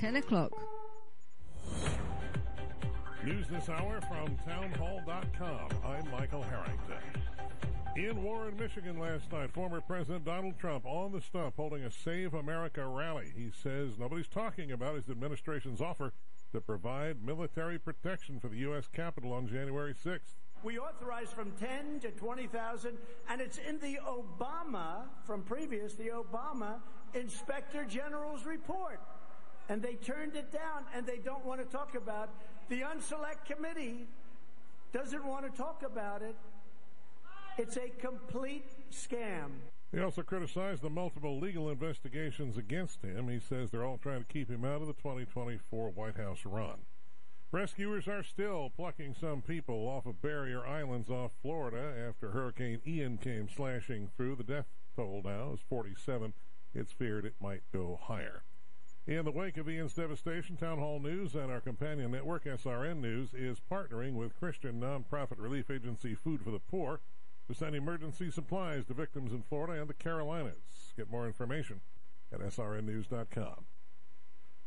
10 o'clock. News this hour from townhall.com. I'm Michael Harrington. In Warren, Michigan last night, former President Donald Trump on the stump holding a Save America rally. He says nobody's talking about his administration's offer to provide military protection for the U.S. Capitol on January 6th. We authorized from 10 to 20,000, and it's in the Obama, from previous, the Obama Inspector General's report. And they turned it down, and they don't want to talk about it. The Unselect Committee doesn't want to talk about it. It's a complete scam. He also criticized the multiple legal investigations against him. He says they're all trying to keep him out of the 2024 White House run. Rescuers are still plucking some people off of barrier islands off Florida after Hurricane Ian came slashing through. The death toll now is 47. It's feared it might go higher. In the wake of Ian's devastation, Town Hall News and our companion network, SRN News, is partnering with Christian nonprofit relief agency Food for the Poor to send emergency supplies to victims in Florida and the Carolinas. Get more information at srnnews.com.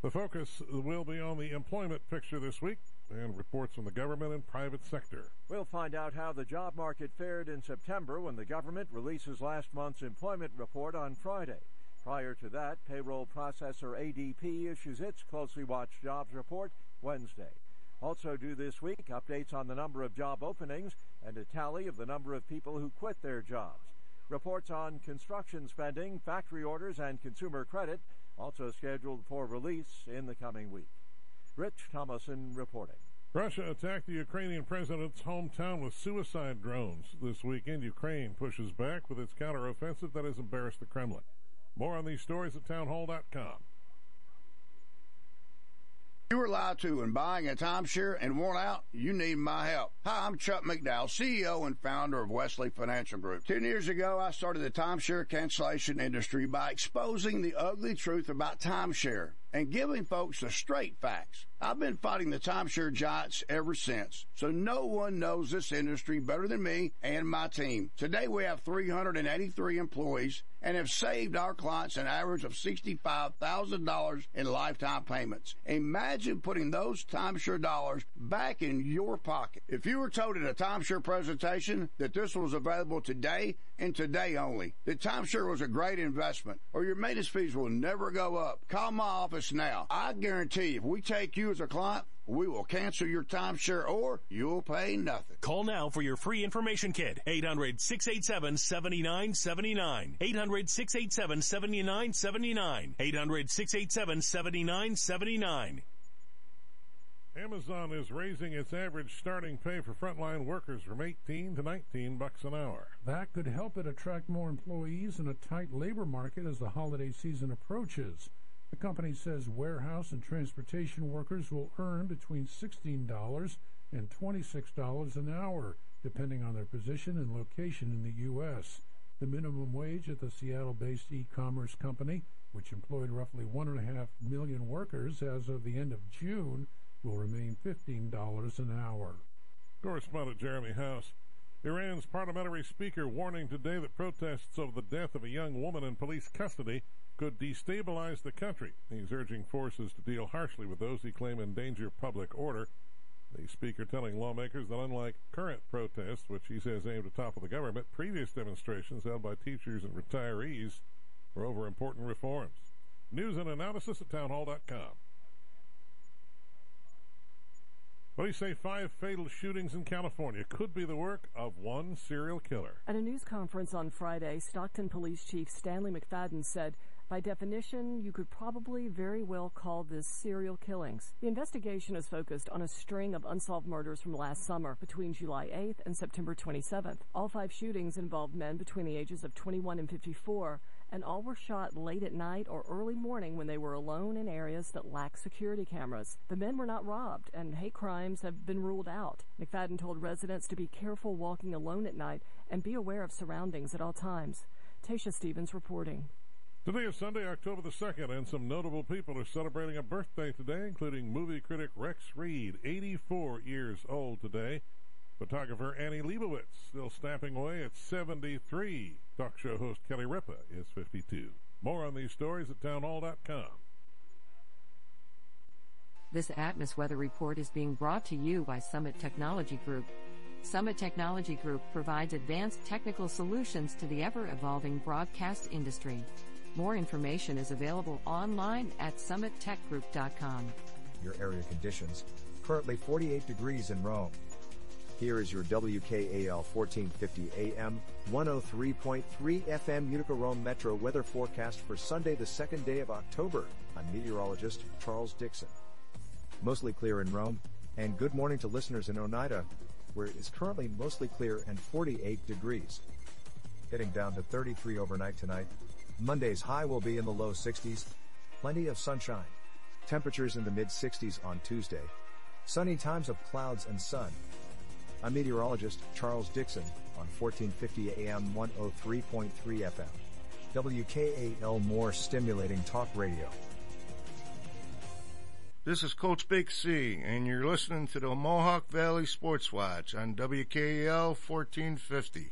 The focus will be on the employment picture this week and reports from the government and private sector. We'll find out how the job market fared in September when the government releases last month's employment report on Friday. Prior to that, payroll processor ADP issues its closely watched jobs report Wednesday. Also due this week, updates on the number of job openings and a tally of the number of people who quit their jobs. Reports on construction spending, factory orders, and consumer credit also scheduled for release in the coming week. Rich Thomason reporting. Russia attacked the Ukrainian president's hometown with suicide drones this weekend. Ukraine pushes back with its counteroffensive that has embarrassed the Kremlin. More on these stories at townhall.com. You were lied to when buying a timeshare and worn out, you need my help. Hi, I'm Chuck McDowell, CEO and founder of Wesley Financial Group. Ten years ago, I started the timeshare cancellation industry by exposing the ugly truth about timeshare and giving folks the straight facts. I've been fighting the timeshare giants ever since, so no one knows this industry better than me and my team. Today we have 383 employees and have saved our clients an average of $65,000 in lifetime payments. Imagine putting those timeshare dollars back in your pocket. If you were told at a timeshare presentation that this was available today and today only, that timeshare was a great investment or your maintenance fees will never go up, call my office now. I guarantee if we take you as a client, we will cancel your timeshare or you'll pay nothing. Call now for your free information kit. 800-687-7979. 800-687-7979. 800-687-7979. Amazon is raising its average starting pay for frontline workers from 18 to 19 bucks an hour. That could help it attract more employees in a tight labor market as the holiday season approaches. The company says warehouse and transportation workers will earn between $16 and $26 an hour, depending on their position and location in the U.S. The minimum wage at the Seattle-based e-commerce company, which employed roughly 1.5 million workers as of the end of June, will remain $15 an hour. Correspondent Jeremy House. Iran's parliamentary speaker warning today that protests over the death of a young woman in police custody could destabilize the country. He's urging forces to deal harshly with those he claim endanger public order. The speaker telling lawmakers that unlike current protests, which he says aim to topple the government, previous demonstrations held by teachers and retirees were over important reforms. News and analysis at townhall.com. Police say five fatal shootings in California could be the work of one serial killer. At a news conference on Friday, Stockton Police Chief Stanley McFadden said, by definition, you could probably very well call this serial killings. The investigation is focused on a string of unsolved murders from last summer between July 8th and September 27th. All five shootings involved men between the ages of 21 and 54, and all were shot late at night or early morning when they were alone in areas that lack security cameras. The men were not robbed, and hate crimes have been ruled out. McFadden told residents to be careful walking alone at night and be aware of surroundings at all times. Tasha Stevens reporting. Today is Sunday, October the 2nd, and some notable people are celebrating a birthday today, including movie critic Rex Reed, 84 years old today. Photographer Annie Leibovitz, still snapping away at 73. Talk show host Kelly Ripa is 52. More on these stories at townhall.com. This Atmos Weather Report is being brought to you by Summit Technology Group. Summit Technology Group provides advanced technical solutions to the ever evolving broadcast industry. More information is available online at summittechgroup.com. Your area conditions. Currently 48 degrees in Rome. Here is your WKAL 1450 AM 103.3 FM Utica Rome Metro weather forecast for Sunday, the second day of October. I'm meteorologist Charles Dixon. Mostly clear in Rome, and good morning to listeners in Oneida, where it is currently mostly clear and 48 degrees. Heading down to 33 overnight tonight. Monday's high will be in the low 60s. Plenty of sunshine. Temperatures in the mid 60s on Tuesday. Sunny times of clouds and sun. I'm meteorologist Charles Dixon on 1450 AM 103.3 FM. WKAL more stimulating talk radio. This is Coach Big C, and you're listening to the Mohawk Valley Sports Watch on WKAL 1450.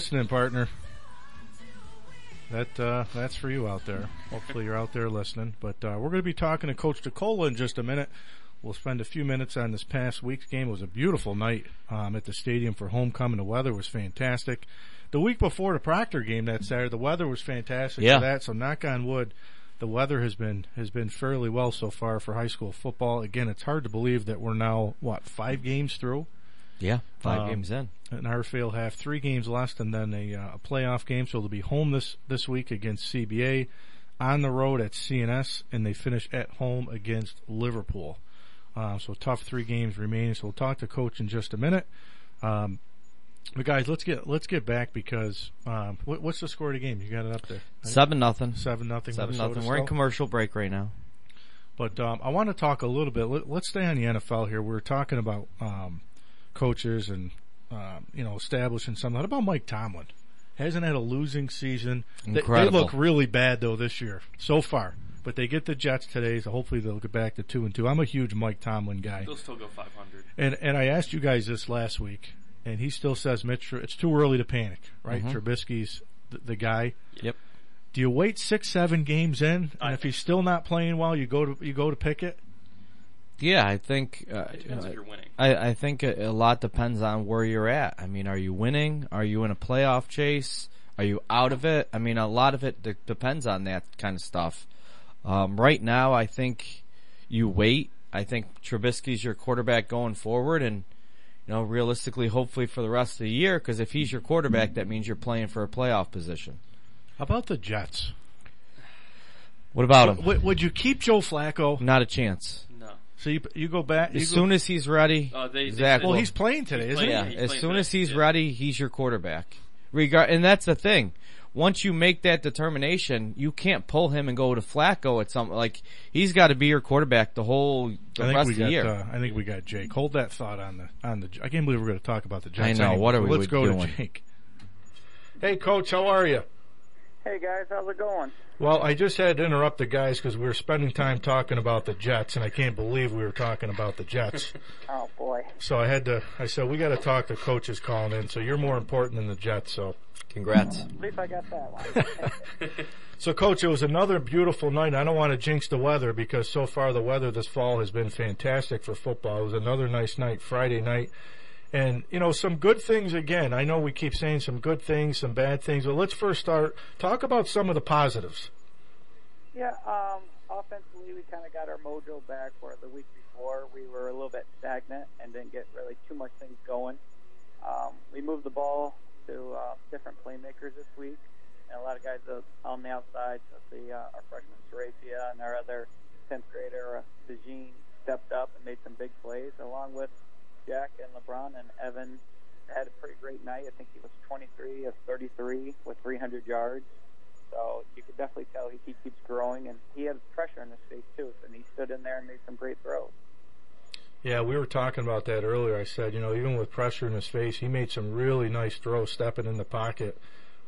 Listening, partner. That uh, that's for you out there. Hopefully you're out there listening. But uh, we're going to be talking to Coach DeCola in just a minute. We'll spend a few minutes on this past week's game. It was a beautiful night um, at the stadium for homecoming. The weather was fantastic. The week before the Proctor game that Saturday, the weather was fantastic Yeah. for that. So knock on wood, the weather has been has been fairly well so far for high school football. Again, it's hard to believe that we're now what five games through. Yeah, five Um, games in. And Hartsfield have three games left, and then a, uh, a playoff game. So they'll be home this this week against CBA, on the road at CNS, and they finish at home against Liverpool. Uh, so tough three games remaining. So we'll talk to coach in just a minute. Um, but guys, let's get let's get back because um, what, what's the score of the game? You got it up there. right? Seven nothing. Seven nothing. Seven Minnesota nothing. We're in commercial break right now. But um, I want to talk a little bit. Let, let's stay on the NFL here. We are talking about um, coaches and um, you know establishing something. What about Mike Tomlin? Hasn't had a losing season. They- They, look really bad though this year so far. But they get the Jets today, so hopefully they'll get back to two and two. I'm a huge Mike Tomlin guy. They'll still go 500. And and I asked you guys this last week, and he still says Mitch. It's too early to panic, right? Mhm. Trubisky's the, the guy. Yep. Do you wait six, seven games in, and I if he's still not playing well, you go to you go to Pickett? Yeah, I think. Uh, It depends if you're winning. I, I think a, a lot depends on where you're at. I mean, are you winning? Are you in a playoff chase? Are you out of it? I mean, a lot of it de- depends on that kind of stuff. Um, right now, I think you wait. I think Trubisky's your quarterback going forward, and you know, realistically, hopefully for the rest of the year, because if he's your quarterback, that means you're playing for a playoff position. How about the Jets? What about him? Would, would you keep Joe Flacco? Not a chance. No. So you, you go back you As go- soon as he's ready, Uh, they- they Zach said- well, he's playing today, He's isn't playing- he? yeah, as soon for as he's yeah. ready, he's your quarterback. Regard, and that's the thing. Once you make that determination, you can't pull him and go to Flacco at some like he's got to be your quarterback the whole the rest we of the got. year. Uh, I think we got Jake. Hold that thought on the on the. I can't believe we're going to talk about the Jets. I know. anyway, What are we Let's go doing? to Jake. Hey, Coach, how are you? Hey guys, how's it going? Well, I just had to interrupt the guys because we were spending time talking about the Jets, and I can't believe we were talking about the Jets. Oh boy. so I had to. I said we got to talk. The coaches calling in, so you're more important than the Jets. So, Congrats. At least I got that one. so coach, it was another beautiful night. I don't want to jinx the weather because so far the weather this fall has been fantastic for football. It was another nice night, Friday night, And you know some good things again. I know we keep saying some good things, some bad things, but let's first start talk about some of the positives. Yeah, um, offensively, we kind of got our mojo back where the week before we were a little bit stagnant and didn't get really too much things going. Um, we moved the ball to uh, different playmakers this week, and a lot of guys on the outside. The uh, our freshman Serapia and our other 10th grader uh, Sajine stepped up and made some big plays, along with Jack and LeBron and Evan had a pretty great night. I think he was 23 of 33 with 300 yards. So you could definitely tell he, he keeps growing, and he had pressure in his face too. And he stood in there and made some great throws. Yeah, we were talking about that earlier. I said, you know, even with pressure in his face, he made some really nice throws, stepping in the pocket.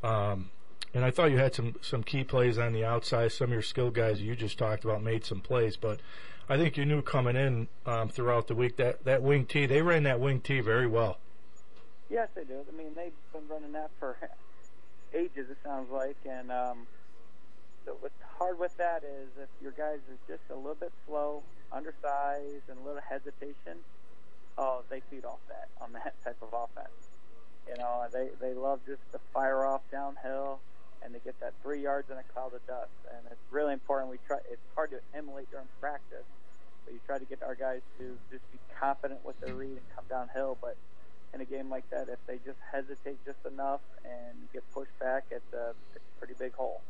Um, and I thought you had some some key plays on the outside. Some of your skill guys you just talked about made some plays, but I think you knew coming in um, throughout the week that that wing T they ran that wing T very well. Yes, they do. I mean, they've been running that for ages. It sounds like, and um, so what's hard with that is if your guys are just a little bit slow, undersized, and a little hesitation. Oh, they feed off that on that type of offense. You know, they they love just to fire off downhill and to get that three yards in a cloud of dust. And it's really important. We try. It's hard to emulate during practice, but you try to get our guys to just be confident with their read and come downhill. But in a game like that, if they just hesitate just enough and get pushed back, it's a, it's a pretty big hole.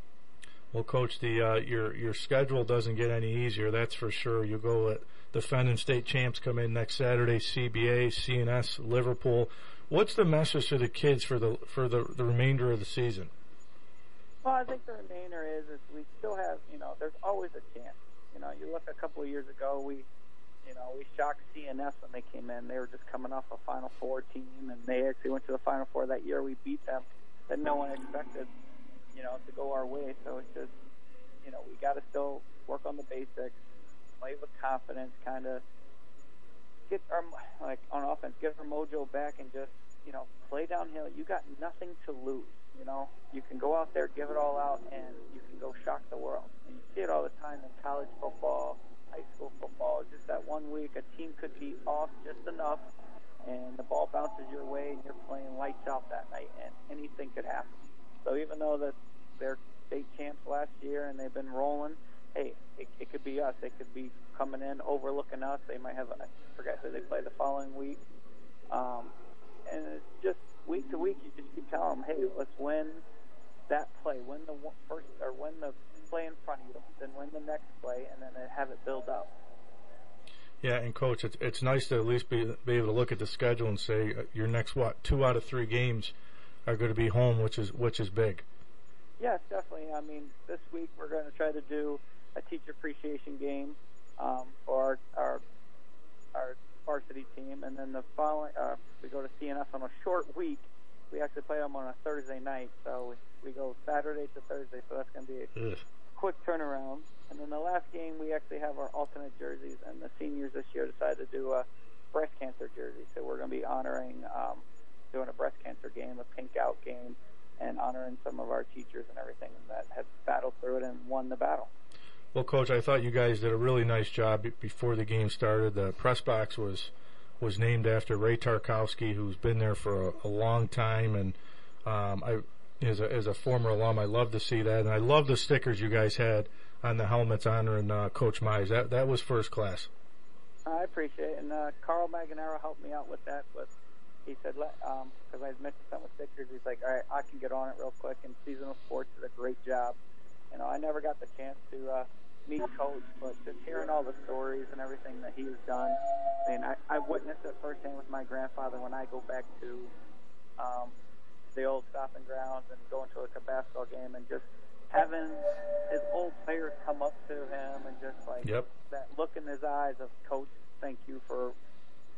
Well, coach, the uh, your your schedule doesn't get any easier. That's for sure. You go at defending state champs come in next Saturday. CBA, CNS, Liverpool. What's the message to the kids for the for the, the remainder of the season? Well, I think the remainder is is we still have you know there's always a chance. You know, you look a couple of years ago we you know, we shocked CNS when they came in. They were just coming off a Final Four team, and they actually went to the Final Four that year. We beat them, that no one expected, you know, to go our way. So it's just, you know, we got to still work on the basics, play with confidence, kind of get our like on offense, get our mojo back, and just you know play downhill. You got nothing to lose. You know, you can go out there, give it all out, and you can go shock the world. And you see it all the time in college football high school football. Just that one week, a team could be off just enough, and the ball bounces your way, and you're playing lights out that night, and anything could happen. So even though that they're state champs last year and they've been rolling, hey, it, it could be us. They could be coming in overlooking us. They might have I forget who they play the following week. Um, and it's just week to week, you just keep telling them, hey, let's win that play, win the first or win the play in front of you, then win the next play, and then have it build up. Yeah, and coach, it's it's nice to at least be be able to look at the schedule and say uh, your next what two out of three games are going to be home, which is which is big. Yes, definitely. I mean, this week we're going to try to do a teacher appreciation game um, for our, our our varsity team, and then the following uh, we go to CNS on a short week. We actually play them on a Thursday night, so we, we go Saturday to Thursday, so that's going to be a, quick turnaround. And then the last game, we actually have our alternate jerseys, and the seniors this year decided to do a breast cancer jersey. So we're going to be honoring, um, doing a breast cancer game, a pink out game, and honoring some of our teachers and everything that have battled through it and won the battle. Well, coach, I thought you guys did a really nice job before the game started. The press box was was named after Ray Tarkowski, who's been there for a, a long time, and um, I as a, as a former alum, I love to see that, and I love the stickers you guys had on the helmets honoring uh, Coach Mize. That that was first class. I appreciate it, and uh, Carl Maganaro helped me out with that. With he said, because um, I mentioned something with stickers, he's like, all right, I can get on it real quick. And seasonal sports did a great job. You know, I never got the chance to uh, meet Coach, but just hearing all the stories and everything that he has done, I mean, I, I witnessed it firsthand with my grandfather when I go back to um, the old stopping grounds and going to like a basketball game and just having his old players come up to him and just like yep. that look in his eyes of coach, thank you for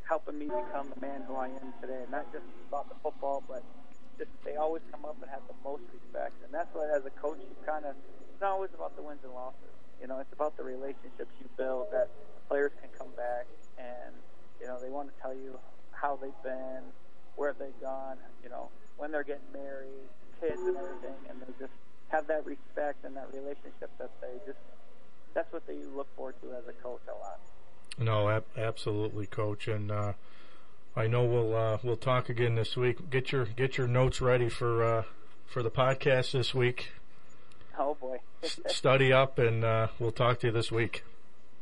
helping me become the man who I am today. Not just about the football, but just they always come up and have the most respect. And that's why as a coach you kinda it's not always about the wins and losses. You know, it's about the relationships you build that players can come back and, you know, they want to tell you how they've been, where they've gone, you know, when they're getting married, kids and everything, and they just have that respect and that relationship that they just that's what they look forward to as a coach a lot. No, ab- absolutely, coach. And uh, I know we'll uh, we'll talk again this week. Get your get your notes ready for uh, for the podcast this week. Oh boy. Study up, and uh, we'll talk to you this week.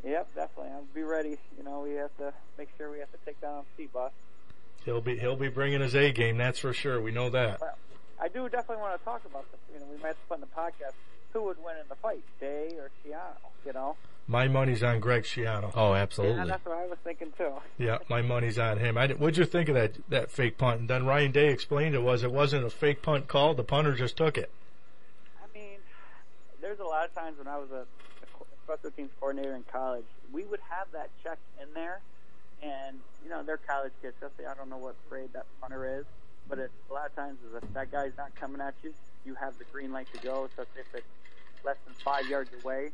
Yep, definitely. I'll be ready. You know, we have to make sure we have to take down C-Bus. He'll be he'll be bringing his A game. That's for sure. We know that. Well, I do definitely want to talk about this. You know, we might have to put in the podcast who would win in the fight, Day or Schiano. You know. My money's on Greg Schiano. Oh, Yeah, that's what I was thinking too. Yeah, my money's on him. I, what'd you think of that that fake punt? And then Ryan Day explained it was it wasn't a fake punt call. The punter just took it. There's a lot of times when I was a, a special teams coordinator in college, we would have that check in there, and you know they're college kids. So say I don't know what grade that punter is, but it, a lot of times is if that guy's not coming at you, you have the green light to go. So if it's less than five yards away,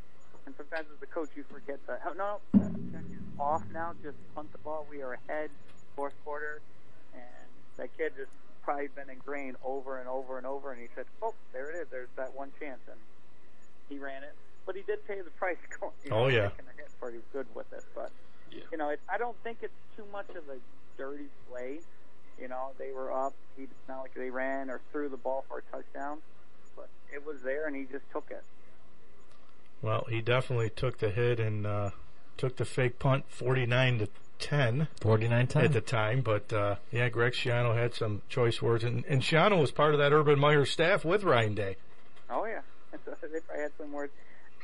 and sometimes as a coach you forget that. Oh, no, no, check is off now. Just punt the ball. We are ahead, fourth quarter, and that kid just probably been ingrained over and over and over. And he said, "Oh, there it is. There's that one chance." And he ran it, but he did pay the price. Going, you know, Oh, yeah. taking a hit pretty good with it, but you know, it, I don't think it's too much of a dirty play. You know, they were up. He it's not like they ran or threw the ball for a touchdown, but it was there, and he just took it. Well, he definitely took the hit and uh, took the fake punt, forty nine to ten. 49-10. at the time, but uh, yeah, Greg Schiano had some choice words, and, and Schiano was part of that Urban Meyer staff with Ryan Day. Oh yeah, so they probably had some words.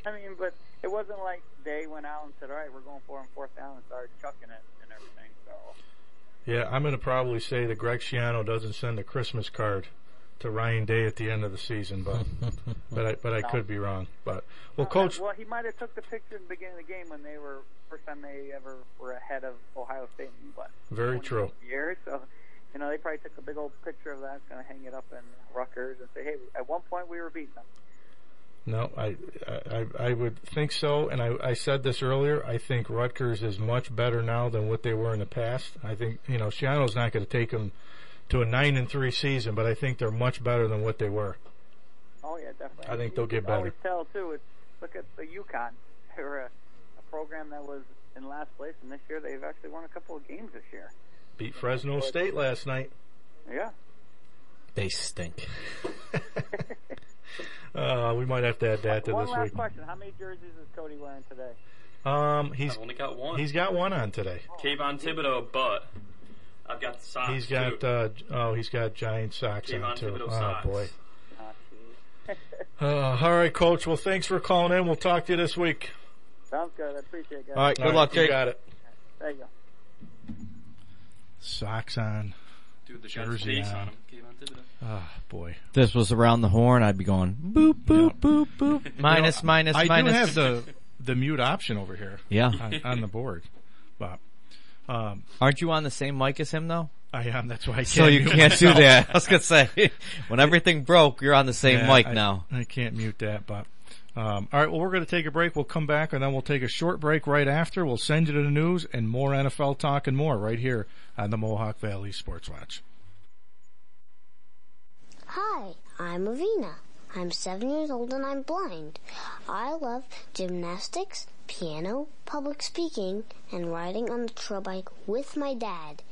I mean, but it wasn't like they went out and said, "All right, we're going for it on fourth down," and started chucking it and everything. So Yeah, I'm going to probably say that Greg Schiano doesn't send a Christmas card to Ryan Day at the end of the season, but but I but I No. could be wrong. But well, Uh, coach, Well, he might have took the picture in the beginning of the game when they were first time they ever were ahead of Ohio State in what very true. years. So you know they probably took a big old picture of that, going to hang it up in Rutgers and say, "Hey, at one point we were beating them." No, I, I I would think so, and I I said this earlier. I think Rutgers is much better now than what they were in the past. I think you know Schiano's not going to take them to a nine and three season, but I think they're much better than what they were. Oh yeah, definitely. I think they'll get better. Always better. tell too. It's, look at the UConn. They were a, a program that was in last place, and this year they've actually won a couple of games this year. Beat Fresno State last night. Yeah. They stink. Uh, we might have to add that to One this last week. question: How many jerseys is Cody wearing today? Um, he's I've only got one. He's got one on today. Kayvon Thibodeaux, but I've got the socks. He's got too. uh, oh, he's got giant socks on Kayvon too. Thibodeaux Oh socks. boy. Uh, all right, coach. Well, thanks for calling in. We'll talk to you this week. Sounds good. I appreciate it, guys. All right, good luck, Jake. You got it. There you go. Socks on. Dude, the Jersey face on. on him. Kayvon Thibodeaux. Ah, boy. This was around the horn, I'd be going boop boop boop boop. Minus You know, minus I minus. do have the the mute option over here. Yeah. on, on the board, but um, Aren't you on the same mic as him though? I am. That's why I can't. So you mute can't do that. I was gonna say, when everything broke, you're on the same Yeah, mic I- now. I can't mute that, but. Um, all right, well, we're going to take a break. We'll come back, and then we'll take a short break right after. We'll send you to the news and more NFL talk and more right here on the Mohawk Valley Sports Watch. Hi, I'm Avina. I'm seven years old and I'm blind. I love gymnastics, piano, public speaking, and riding on the trail bike with my dad.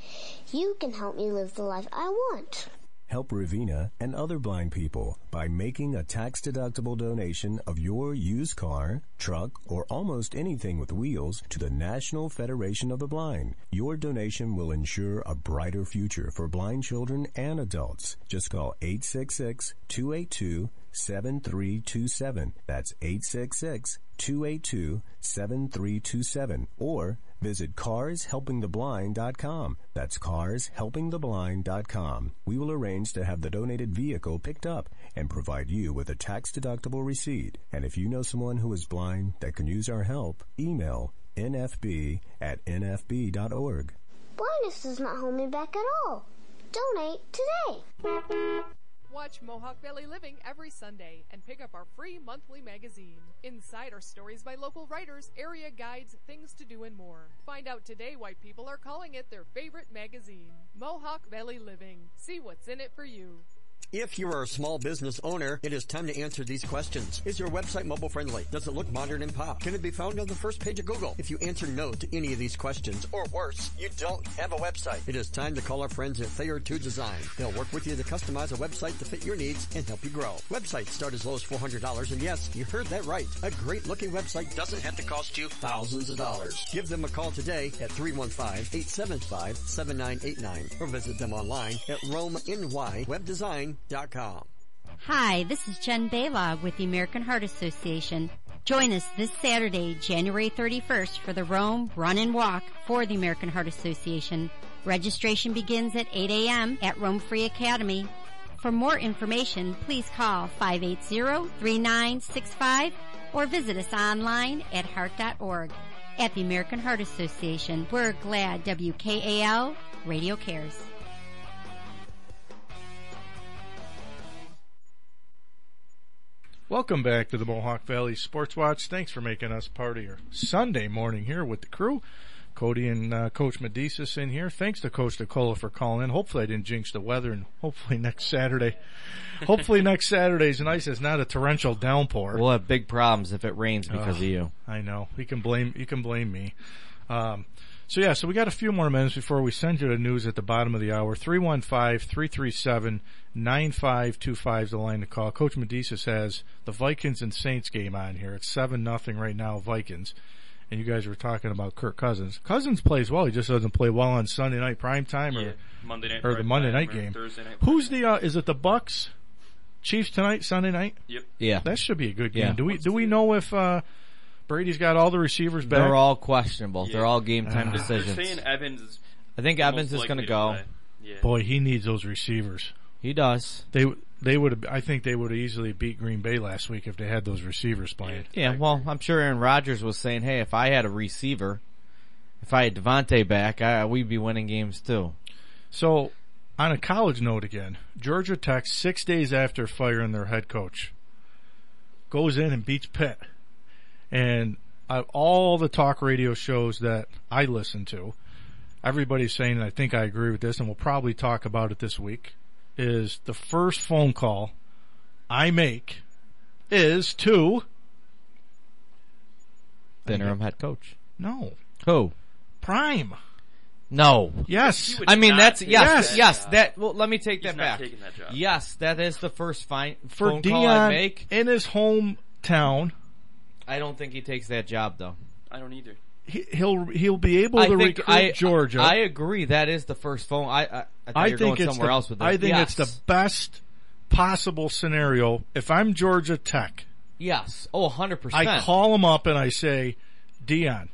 You can help me live the life I want. Help Ravina and other blind people by making a tax-deductible donation of your used car, truck, or almost anything with wheels to the National Federation of the Blind. Your donation will ensure a brighter future for blind children and adults. Just call 866-282-7327. That's 866-282-7327 or visit carshelpingtheblind.com. That's carshelpingtheblind.com. We will arrange to have the donated vehicle picked up and provide you with a tax-deductible receipt. And if you know someone who is blind that can use our help, email nfb at nfb.org. Blindness does not hold me back at all. Donate today. Watch Mohawk Valley Living every Sunday and pick up our free monthly magazine. Inside are stories by local writers, area guides, things to do, and more. Find out today why people are calling it their favorite magazine. Mohawk Valley Living. See what's in it for you. If you are a small business owner, it is time to answer these questions. Is your website mobile friendly? Does it look modern and pop? Can it be found on the first page of Google? If you answer no to any of these questions, or worse, you don't have a website, it is time to call our friends at Thayer 2 Design. They'll work with you to customize a website to fit your needs and help you grow. Websites start as low as $400 and yes, you heard that right. A great looking website doesn't have to cost you thousands of dollars. Give them a call today at 315-875-7989 or visit them online at romenywebdesign.com. Hi, this is Jen Baylog with the American Heart Association. Join us this Saturday, January 31st for the Rome Run and Walk for the American Heart Association. Registration begins at 8 a.m. at Rome Free Academy. For more information, please call 580-3965 or visit us online at heart.org. At the American Heart Association, we're glad WKAL Radio cares. Welcome back to the Mohawk Valley Sports Watch. Thanks for making us part of your Sunday morning here with the crew. Cody and uh, Coach Medicis in here. Thanks to Coach Nicola for calling in. Hopefully I didn't jinx the weather and hopefully next Saturday, hopefully next Saturday's nice. It's not a torrential downpour. We'll have big problems if it rains because Ugh, of you. I know. You can blame, you can blame me. Um, so yeah, so we got a few more minutes before we send you the news at the bottom of the hour. 315-337-9525 is the line to call. Coach Medicis has the Vikings and Saints game on here. It's 7 nothing right now, Vikings. And you guys were talking about Kirk Cousins. Cousins plays well. He just doesn't play well on Sunday night prime time or, Yeah, Monday night or the Monday night game. Thursday night Who's the, uh, is it the Bucks? Chiefs tonight, Sunday night? Yep. Yeah. That should be a good game. Yeah. Do we, do we know if, uh, Brady's got all the receivers back? They're all questionable. They're all game time Ah. decisions. They're saying Evans is I think Evans is going to to go. Yeah. Boy, he needs those receivers. He does. They they would have. I think they would have easily beat Green Bay last week if they had those receivers playing. Yeah, well, I'm sure Aaron Rodgers was saying, "Hey, if I had a receiver, if I had Davante back, I, we'd be winning games too." So, on a college note again, Georgia Tech six days after firing their head coach goes in and beats Pitt, and uh, all the talk radio shows that I listen to, everybody's saying, and I think I agree with this, and we'll probably talk about it this week, is the first phone call I make is to The interim head coach. no Who? Prime. No. Yes. I mean, that's take yes, that yes. That well, let me take He's that not back. taking that job. Yes, that is the first fine for phone call I make. in his hometown. I don't think he takes that job though. I don't either. He, he'll he'll be able I to think recruit I, Georgia. I agree. That is the first phone. I I, I, thought I you were think going it's somewhere the, else with this. I think yes. it's the best possible scenario. If I'm Georgia Tech, yes. Oh, hundred percent. I call him up and I say, Deion,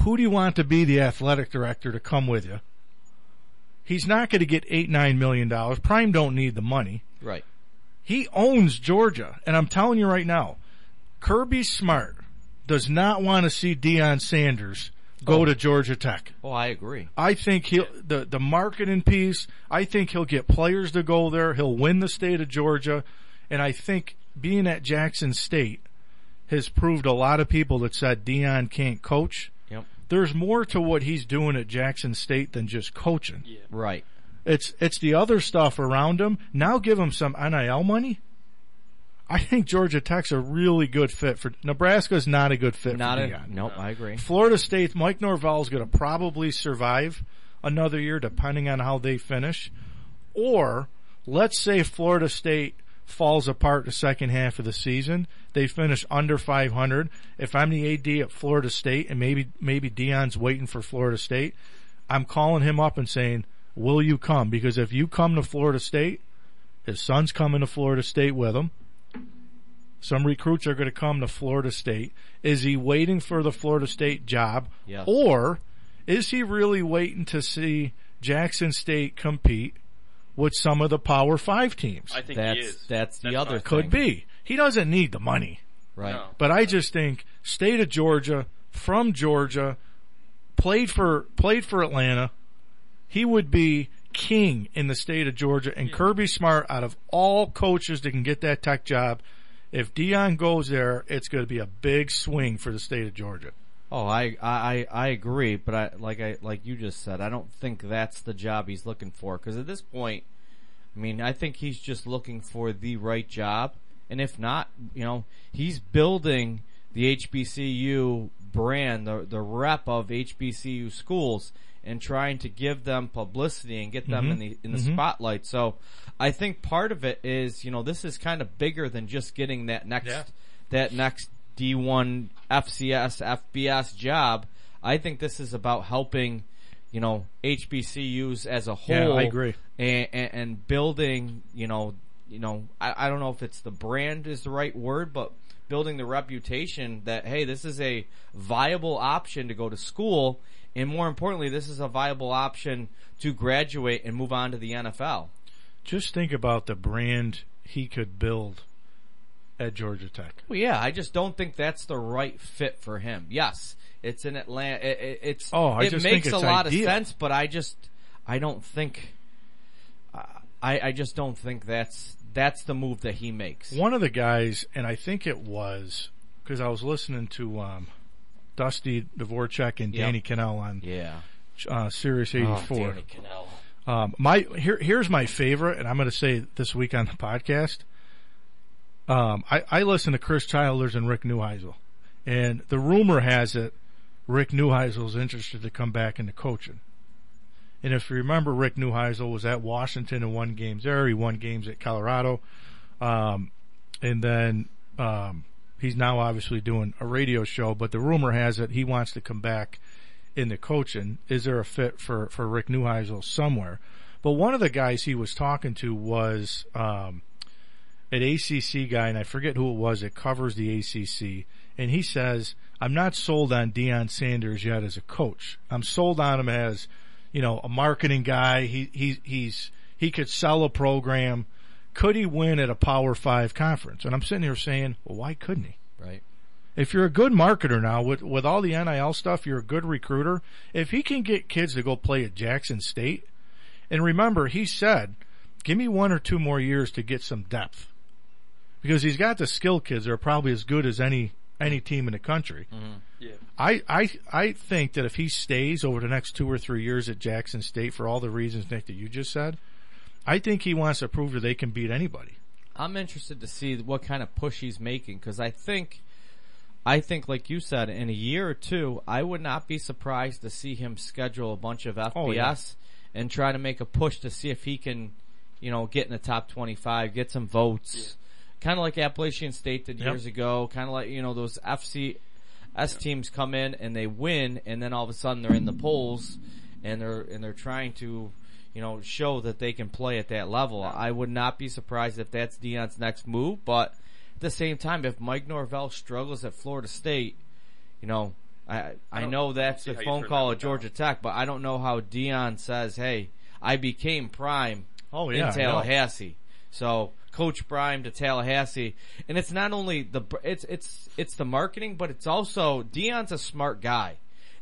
who do you want to be the athletic director to come with you? He's not going to get eight nine million dollars. Prime don't need the money. Right. He owns Georgia, and I'm telling you right now, Kirby Smart does not want to see Deion Sanders go Oh. to Georgia Tech. Oh, I agree. I think he'll the the marketing piece. I think he'll get players to go there. He'll win the state of Georgia, and I think being at Jackson State has proved a lot of people that said Deion can't coach. Yep. There's more to what he's doing at Jackson State than just coaching. Yeah. Right. It's it's the other stuff around him. Now give him some NIL money. I think Georgia Tech's a really good fit for Nebraska's not a good fit Not for a nope. I agree. Florida State, Mike Norvell's going to probably survive another year depending on how they finish. Or let's say Florida State falls apart the second half of the season. They finish under 500. If I'm the AD at Florida State and maybe, maybe Deion's waiting for Florida State, I'm calling him up and saying, will you come? Because if you come to Florida State, his son's coming to Florida State with him. Some recruits are going to come to Florida State. Is he waiting for the Florida State job? Yes. Or is he really waiting to see Jackson State compete with some of the Power Five teams? I think That's he is. that's the That's other what Could be. He doesn't need the money. Right. No. But I just think state of Georgia, from Georgia, played for played for Atlanta. He would be king in the state of Georgia. And Kirby Smart, out of all coaches that can get that tech job, if Deion goes there, it's going to be a big swing for the state of Georgia. Oh, I, I, I agree, but I, like I, like you just said, I don't think that's the job he's looking for. Cause at this point, I mean, I think he's just looking for the right job, and if not, you know, he's building the HBCU brand, the the rep of HBCU schools, and trying to give them publicity and get them Mhm. in the in the Mhm. spotlight. So, I think part of it is, you know, this is kind of bigger than just getting that next Yeah. that next D1 FCS FBS job. I think this is about helping, you know, HBCUs as a whole. Yeah, I agree. And, and, and building, you know, you know, I, I don't know if it's the brand is the right word, but building the reputation that hey, this is a viable option to go to school, and more importantly, this is a viable option to graduate and move on to the NFL. Just think about the brand he could build at Georgia Tech. Well, yeah, I just don't think that's the right fit for him. Yes, it's in Atlanta. It, it, it's Oh, I it just makes a lot ideal. of sense, but I just I don't think uh, I I just don't think that's that's the move that he makes. One of the guys, and I think it was because I was listening to um, Dusty Dvoracek and Yep. Danny Kanell on Yeah. uh, Sirius eighty Oh, four. Danny Kanell. Um, my here here's my favorite, and I'm going to say this week on the podcast. Um, I, I listen to Chris Childers and Rick Neuheisel, and the rumor has it Rick Neuheisel is interested to come back into coaching. And if you remember, Rick Neuheisel was at Washington and won games there. He won games at Colorado, um, and then um, he's now obviously doing a radio show. But the rumor has it he wants to come back into coaching. Is there a fit for for Rick Neuheisel somewhere? But one of the guys he was talking to was um, an ACC guy, and I forget who it was that covers the ACC. And he says, "I'm not sold on Deion Sanders yet as a coach. I'm sold on him as, you know, a marketing guy. He he he's he could sell a program. Could he win at a Power Five conference?" And I'm sitting here saying, "Well, why couldn't he?" Right. If you're a good marketer now with with all the NIL stuff, you're a good recruiter. If he can get kids to go play at Jackson State, and remember, he said, "Give me one or two more years to get some depth," because he's got the skill kids that are probably as good as any any team in the country. Mm-hmm. Yeah. I, I I think that if he stays over the next two or three years at Jackson State for all the reasons Nick that you just said, I think he wants to prove that they can beat anybody. I'm interested to see what kind of push he's making because I think, I think like you said, in a year or two, I would not be surprised to see him schedule a bunch of FBS Oh, yeah. and try to make a push to see if he can, you know, get in the top 25, get some votes, kind of like Appalachian State did Yep. years ago, kind of like you know those FC S teams come in and they win, and then all of a sudden they're in the polls, and they're and they're trying to, you know, show that they can play at that level. I would not be surprised if that's Deion's next move, but at the same time, if Mike Norvell struggles at Florida State, you know, I I, I know that's the phone call at Georgia Tech, but I don't know how Deion says, "Hey, I became prime Oh, yeah, in. Tallahassee." So Coach Prime to Tallahassee, and it's not only the it's it's it's the marketing, but it's also Deion's a smart guy.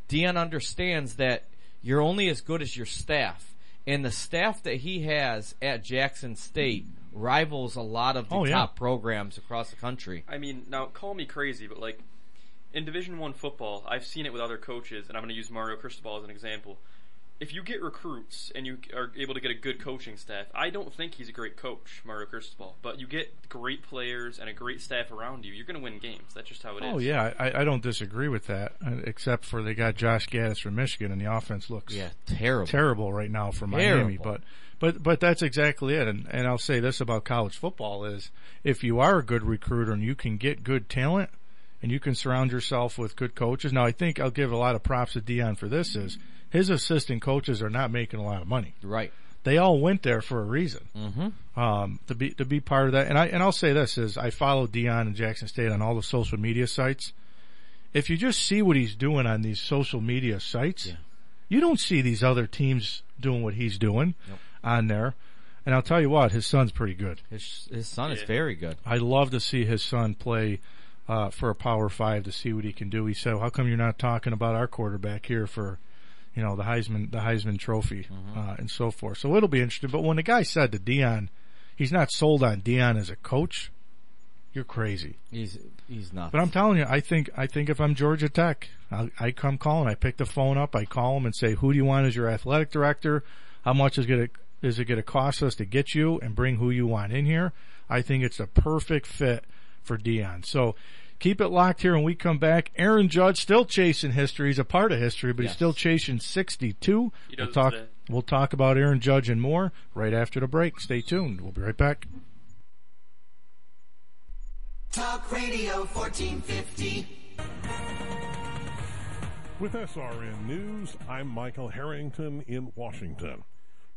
Deion understands that you're only as good as your staff, and the staff that he has at Jackson State rivals a lot of the Oh, yeah. top programs across the country. I mean, now call me crazy, but like in Division One football, I've seen it with other coaches, and I'm going to use Mario Cristobal as an example. If you get recruits and you are able to get a good coaching staff, I don't think he's a great coach, Mario Cristobal. But you get great players and a great staff around you, you're going to win games. That's just how it is. Oh yeah, I, I don't disagree with that, uh, except for they got Josh Gattis from Michigan, and the offense looks Yeah, terrible. terrible right now for Miami. Terrible. But but but that's exactly it. And and I'll say this about college football is if you are a good recruiter and you can get good talent and you can surround yourself with good coaches. Now I think I'll give a lot of props to Deion for this is his assistant coaches are not making a lot of money. Right. They all went there for a reason. Mm-hmm. Um, to be to be part of that, and I and I'll say this is I follow Deion and Jackson State on all the social media sites. If you just see what he's doing on these social media sites, you don't see these other teams doing what he's doing on there. And I'll tell you what, his son's pretty good. His his son is very good. I love to see his son play uh, for a Power Five to see what he can do. He said, "How come you're not talking about our quarterback here for, you know, the Heisman the Heisman Trophy uh, and so forth?" So it'll be interesting. But when the guy said to Deion, he's not sold on Deion as a coach, you're crazy. He's he's not. But I'm telling you, I think I think if I'm Georgia Tech, I, I come calling. I pick the phone up. I call him and say, "Who do you want as your athletic director? How much is going to is it going to cost us to get you and bring who you want in here? I think it's a perfect fit for Deion. So keep it locked here when we come back. Aaron Judge still chasing history. He's a part of history, but Yes. he's still chasing 62. He We'll talk, today. we'll talk about Aaron Judge and more right after the break. Stay tuned. We'll be right back. Talk Radio 1450. With SRN News, I'm Michael Harrington in Washington.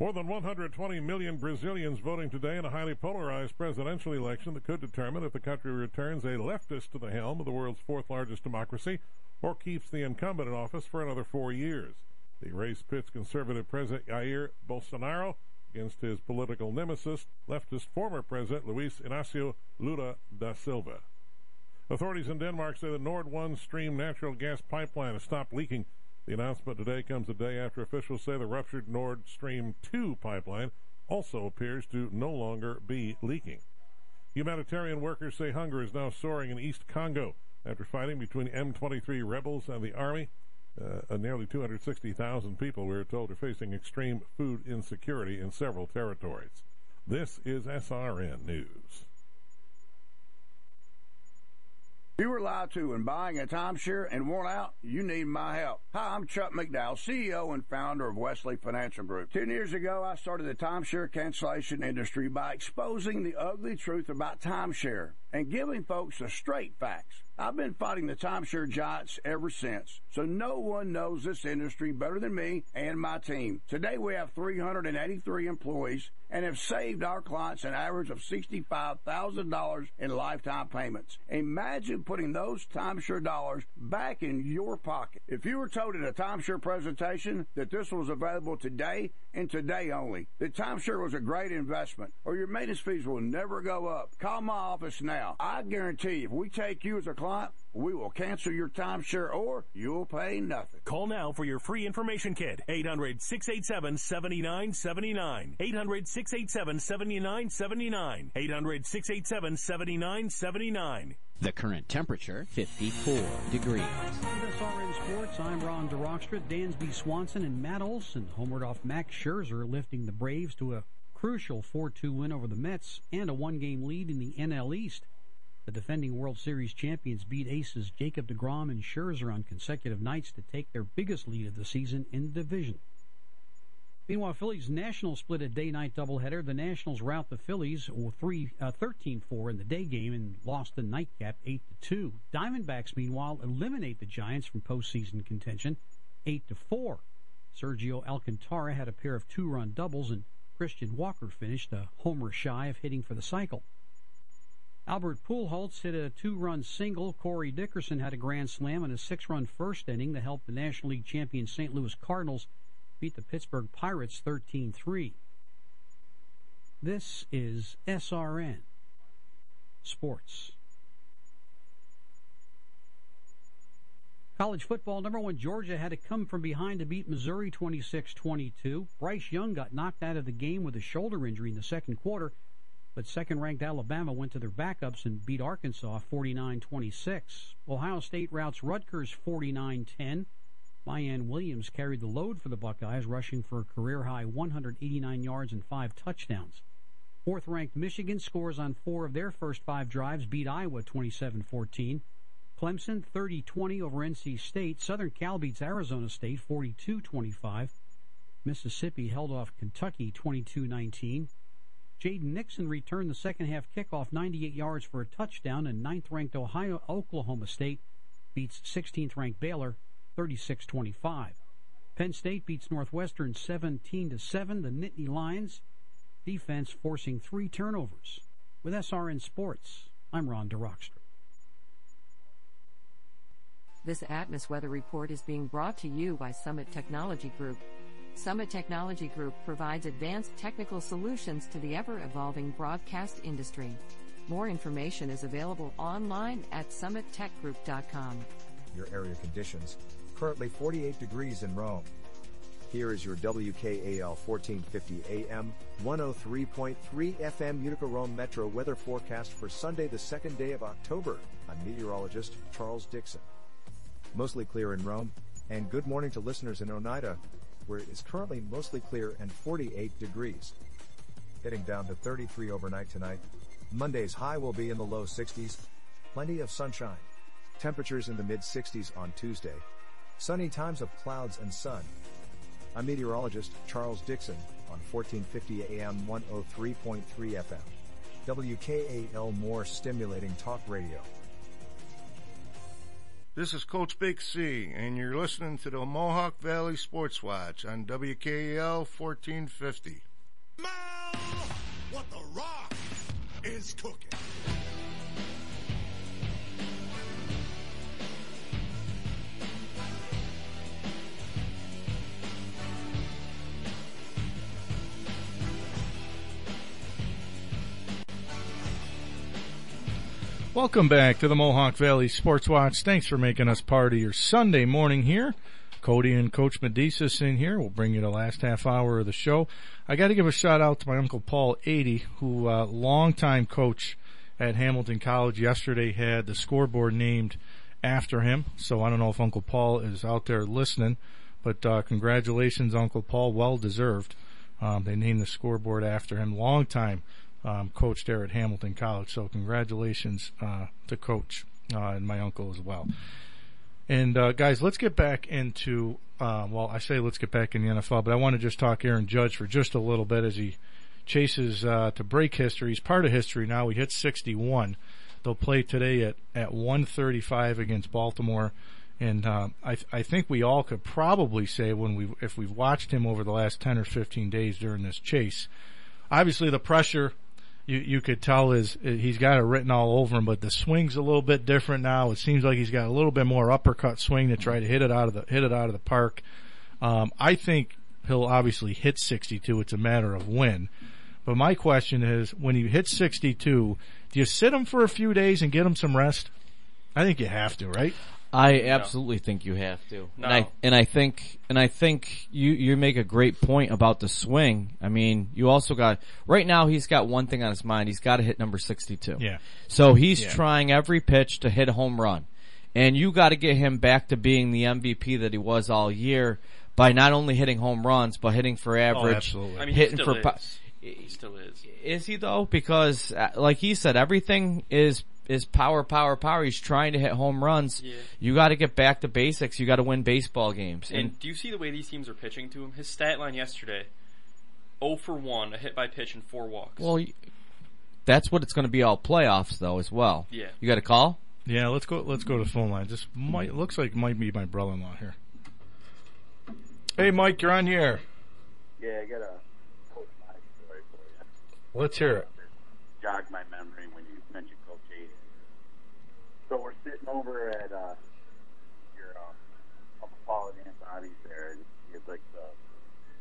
More than 120 million Brazilians voting today in a highly polarized presidential election that could determine if the country returns a leftist to the helm of the world's fourth largest democracy or keeps the incumbent in office for another four years. The race pits conservative President Jair Bolsonaro against his political nemesis, leftist former President Luiz Inácio Lula da Silva. Authorities in Denmark say the Nord 1 Stream natural gas pipeline has stopped leaking. The announcement today comes a day after officials say the ruptured Nord Stream 2 pipeline also appears to no longer be leaking. Humanitarian workers say hunger is now soaring in East Congo after fighting between M23 rebels and the army. Uh, nearly 260,000 people, we are told, are facing extreme food insecurity in several territories. This is SRN News. You were lied to when buying a timeshare and want out? You need my help. Hi, I'm Chuck McDowell, CEO and founder of Wesley Financial Group. Ten years ago, I started the timeshare cancellation industry by exposing the ugly truth about timeshare and giving folks the straight facts. I've been fighting the timeshare giants ever since, so no one knows this industry better than me and my team. Today we have 383 employees and have saved our clients an average of $65,000 in lifetime payments. Imagine putting those timeshare dollars back in your pocket. If you were told at a timeshare presentation that this was available today and today only, that timeshare was a great investment or your maintenance fees will never go up, call my office now. I guarantee if we take you as a client, we will cancel your timeshare or you'll pay nothing. Call now for your free information kit. 800 687 7979. 800 687 7979. 800 687 7979. The current temperature, 54 degrees. SRN Sports, I'm Ron DeRockstra, Dansby Swanson, and Matt Olson. Homeward off Max Scherzer lifting the Braves to a crucial 4-2 win over the Mets and a one-game lead in the NL East. The defending World Series champions beat aces Jacob DeGrom and Scherzer on consecutive nights to take their biggest lead of the season in the division. Meanwhile, Phillies Nationals split a day-night doubleheader. The Nationals rout the Phillies 3 uh, 13-4 in the day game and lost the nightcap 8-2. Diamondbacks, meanwhile, eliminate the Giants from postseason contention 8-4. Sergio Alcantara had a pair of two-run doubles, and Christian Walker finished a homer shy of hitting for the cycle. Albert Pujols hit a two-run single. Corey Dickerson had a grand slam in a six-run first inning to help the National League champion St. Louis Cardinals beat the Pittsburgh Pirates 13-3. This is SRN Sports. College football number one Georgia had to come from behind to beat Missouri 26-22. Bryce Young got knocked out of the game with a shoulder injury in the second quarter, but second-ranked Alabama went to their backups and beat Arkansas 49-26. Ohio State routes Rutgers 49-10. Miyan Williams carried the load for the Buckeyes, rushing for a career high 189 yards and five touchdowns. Fourth ranked Michigan scores on four of their first five drives, beat Iowa 27 14. Clemson 30 20 over NC State. Southern Cal beats Arizona State 42 25. Mississippi held off Kentucky 22 19. Jaden Nixon returned the second half kickoff 98 yards for a touchdown, and ninth ranked Ohio Oklahoma State beats 16th ranked Baylor 36 25. Penn State beats Northwestern 17 to 7. The Nittany Lions defense forcing three turnovers. With SRN Sports, I'm Ron DeRockstra. This Atmos weather report is being brought to you by Summit Technology Group. Summit Technology Group provides advanced technical solutions to the ever evolving broadcast industry. More information is available online at summittechgroup.com. Your area conditions. Currently 48 degrees in Rome. Here is your WKAL 1450 AM 103.3 FM Utica Rome Metro weather forecast for Sunday, the second day of October. I'm meteorologist Charles Dixon. Mostly clear in Rome, and good morning to listeners in Oneida. where it is currently mostly clear and 48 degrees. Getting down to 33 overnight tonight. Monday's high will be in the low 60s. Plenty of sunshine. Temperatures in the mid 60s on Tuesday. Sunny times of clouds and sun. I'm meteorologist Charles Dixon on 1450 AM 103.3 FM. WKAL more stimulating talk radio. This is Coach Big C, and you're listening to the Mohawk Valley Sports Watch on WKAL 1450. What the rock is cooking. Welcome back to the Mohawk Valley Sports Watch. Thanks for making us part of your Sunday morning here. Cody and Coach Medisas in here. We'll bring you the last half hour of the show. I got to give a shout out to my uncle Paul 80, who uh, longtime coach at Hamilton College. Yesterday had the scoreboard named after him. So I don't know if Uncle Paul is out there listening, but uh, congratulations, Uncle Paul. Well deserved. Um, they named the scoreboard after him. Long time um, coach there at Hamilton College. So congratulations uh, to Coach uh, and my uncle as well. And uh, guys, let's get back into uh, well, I say let's get back in the NFL, but I want to just talk Aaron Judge for just a little bit as he chases uh, to break history. He's part of history now. He hit 61. They'll play today at at 135 against Baltimore. And uh, I, th- I think we all could probably say when we if we've watched him over the last 10 or 15 days during this chase, obviously the pressure you you could tell is he's got it written all over him, but the swing's a little bit different now. It seems like he's got a little bit more uppercut swing to try to hit it out of the hit it out of the park. Um, I think he'll obviously hit 62. It's a matter of when. But my question is, when you hit 62, do you sit him for a few days and get him some rest? I think you have to, right? I absolutely think you have to. No. And I and I think and I think you you make a great point about the swing. I mean, you also got right now he's got one thing on his mind. He's got to hit number 62. Yeah. So he's Yeah. trying every pitch to hit a home run. And you got to get him back to being the MVP that he was all year by not only hitting home runs but hitting for average, absolutely. I mean, he hitting still for is. He still is. is he though? Because, uh, like he said, everything is is power, power, power. He's trying to hit home runs. Yeah. You got to get back to basics. You got to win baseball games. And, And do you see the way these teams are pitching to him? His stat line yesterday: 0 for 1, a hit by pitch and four walks. well, that's what it's going to be all playoffs though as well. Yeah. You got a call? Yeah, let's go. Let's go to the phone line. This might looks like might be my brother-in-law here. Hey, Mike, you're on here. Yeah, I got a Coach Mike story for you. Let's hear it. Jog my memory when you mentioned Coach 80. So we're sitting over at uh, your Paul and Bobby's there, and he has like the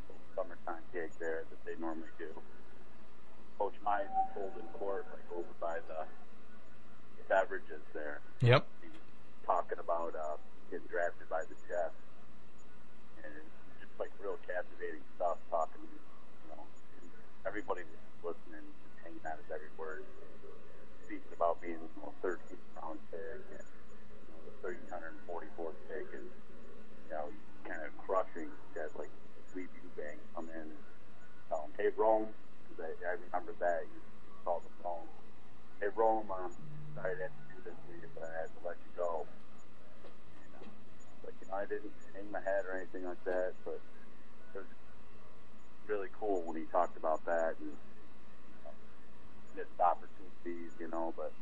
little summertime gig there that they normally do. Coach Mike is holding court like over by the beverages there. Yep. talking about uh, getting drafted by the Jets, and it's just like real captivating stuff. Talking, you know, and everybody was listening, just hanging on his every word. Speaking about being you know, 13th round pick and you know, the 1344th pick, and you know, kind of crushing guys like Weeb Ewbank come in and tell him, "Hey, Rome," because I, I remember that you called him Rome. Hey, Rome, um, sorry to have to do this to you, but I had to let you go. You know, like, you know, I didn't hang my head or anything like that, but it was really cool when he talked about that and you know, missed opportunities, you know, but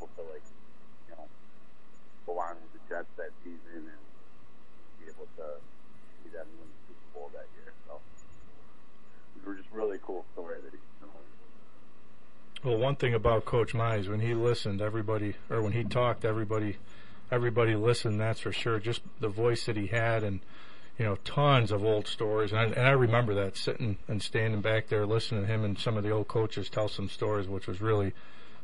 able to, like, you know, go on with the Jets that season and be able to see them win the Super Bowl that year. So it was just really cool story that telling. Well, one thing about Coach Mize, when he listened, everybody, or when he talked, everybody, everybody listened. That's for sure. Just the voice that he had, and you know, tons of old stories. And I, and I remember that sitting and standing back there listening to him and some of the old coaches tell some stories, which was really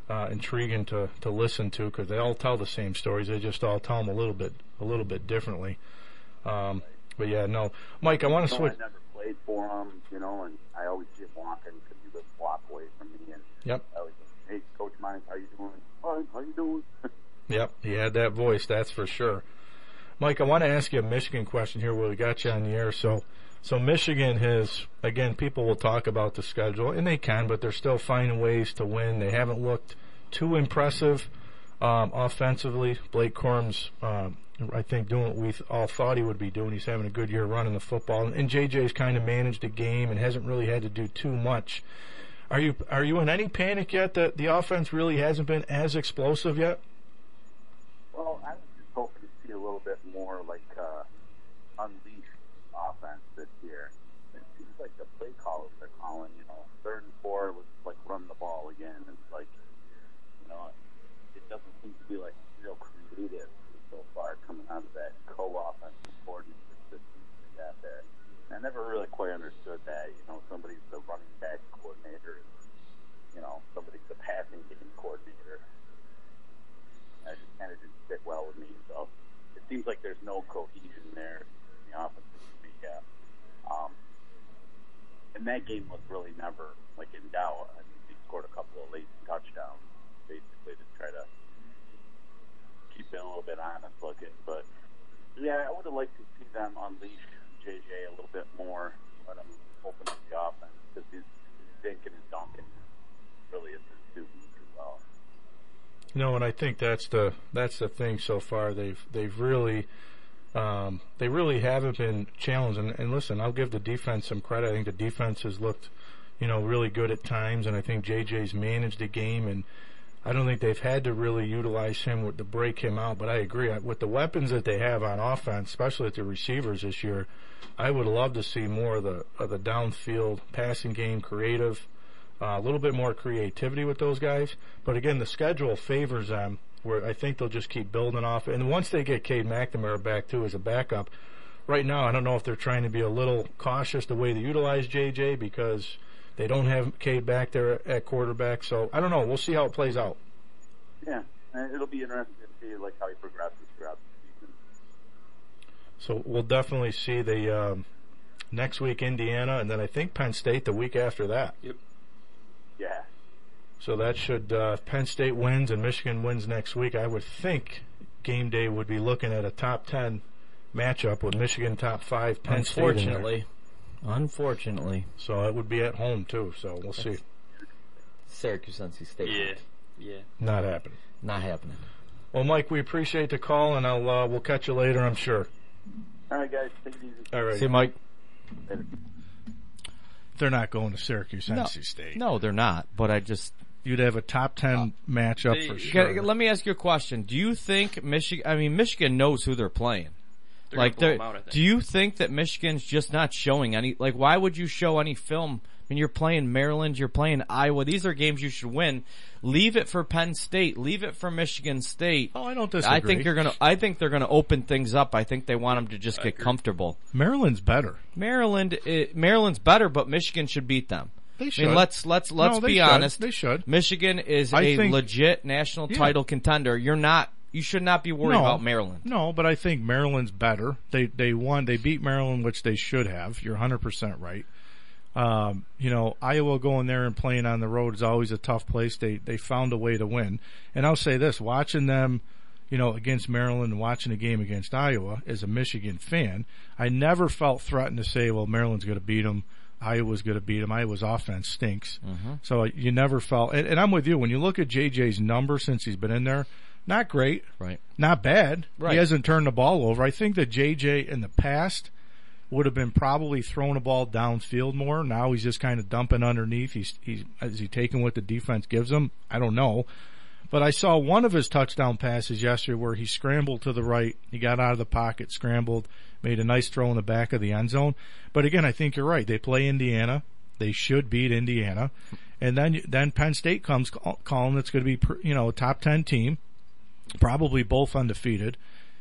uh, intriguing to to listen to because they all tell the same stories. They just all tell them a little bit a little bit differently. Um, but yeah, no, Mike, I want to switch. I never played for him, you know, and I always see him walking because he lives a block away from me. And Yep. I always, hey, Coach Mines, how you doing? Hi, how you doing? Yep, he had that voice, that's for sure. Mike, I want to ask you a Michigan question here. Where we got you on the air, so so Michigan has again. People will talk about the schedule, and they can, but they're still finding ways to win. They haven't looked too impressive um, offensively. Blake Corum's, um, I think, doing what we all thought he would be doing. He's having a good year running the football, and, and JJ's kind of managed the game and hasn't really had to do too much. Are you are you in any panic yet that the offense really hasn't been as explosive yet? Well, I was just hoping to see a little bit more like uh, unleashed offense this year. It seems like the play callers they're calling, you know, and four was like run the ball again. It's like, you know, it doesn't seem to be like real creative so far coming out of that co-offensive coordinator system they got there. I never really quite understood that. You know, somebody's the running back coordinator, and, you know, somebody's the passing game coordinator. That just kind of didn't fit well with me. So it seems like there's no cohesion there in the offense to speak of. Um, and that game was really never like in doubt. I mean, he scored a couple of late touchdowns, basically to try to keep it a little bit honest looking. But yeah, I would have liked to see them unleash JJ a little bit more, let him open up the offense because his dinking and dunking really isn't suiting too well. No, and I think that's the that's the thing so far. They've they've really um, they really haven't been challenged. And, and listen, I'll give the defense some credit. I think the defense has looked, you know, really good at times, and I think JJ's managed the game, and I don't think they've had to really utilize him to break him out. But I agree with the weapons that they have on offense, especially at the receivers this year. I would love to see more of the of the downfield passing game, creative, uh, a little bit more creativity with those guys. But again, the schedule favors them. Where I think they'll just keep building off. And once they get Cade McNamara back too as a backup, right now I don't know if they're trying to be a little cautious the way they utilize JJ because they don't have Cade back there at quarterback. So I don't know. We'll see how it plays out. Yeah, it'll be interesting to see like how he progresses throughout the season. So we'll definitely see the um, next week Indiana, and then I think Penn State the week after that. Yep. Yeah. So that should uh, if Penn State wins and Michigan wins next week. I would think game day would be looking at a top ten matchup with Michigan top five, Penn State. Unfortunately. Unfortunately. So it would be at home too. So we'll see. Syracuse NC State. Yeah. Yeah. Not happening. Not happening. Well, Mike, we appreciate the call, and I'll uh, we'll catch you later. I'm sure. All right, guys, take it easy. All right. See you, Mike. They're not going to Syracuse, No. NC State. No, they're not. But I just You'd have a top ten matchup for sure. Get- let me ask you a question. Do you think Michigan? I mean, Michigan knows who they're playing. They're like, gonna blow they're- out, I think. do you think that Michigan's just not showing any? Like, why would you show any film? I mean, you're playing Maryland, you're playing Iowa. These are games you should win. Leave it for Penn State. Leave it for Michigan State. Oh, I don't disagree. I think you're gonna. I think they're gonna open things up. I think they want them to just get comfortable. Maryland's better. Maryland, eh, Maryland's better, but Michigan should beat them. They I mean, let's let's let's No, be should. honest. They should. Michigan is I a think- legit national Yeah. title contender. You're not. You should not be worried no, about Maryland. No, but I think Maryland's better. They they won. They beat Maryland, which they should have. You're 100 percent right. Um, you know, Iowa going there and playing on the road is always a tough place. They they found a way to win. And I'll say this: watching them, you know, against Maryland and watching a game against Iowa as a Michigan fan, I never felt threatened to say, "Well, Maryland's going to beat them." Iowa's going to beat them. Iowa's offense stinks. Mhm. So you never felt, and, and I'm with you. When you look at JJ's number since he's been in there, not great, Right. not bad. Right. He hasn't turned the ball over. I think that JJ in the past would have been probably throwing a ball downfield more. Now he's just kind of dumping underneath. He's he's is he taking what the defense gives him? I don't know. But I saw one of his touchdown passes yesterday where he scrambled to the right. He got out of the pocket, scrambled, made a nice throw in the back of the end zone. But again, I think you're right. They play Indiana. They should beat Indiana. And then, then Penn State comes calling that's going to be, you know, a top 10 team, probably both undefeated.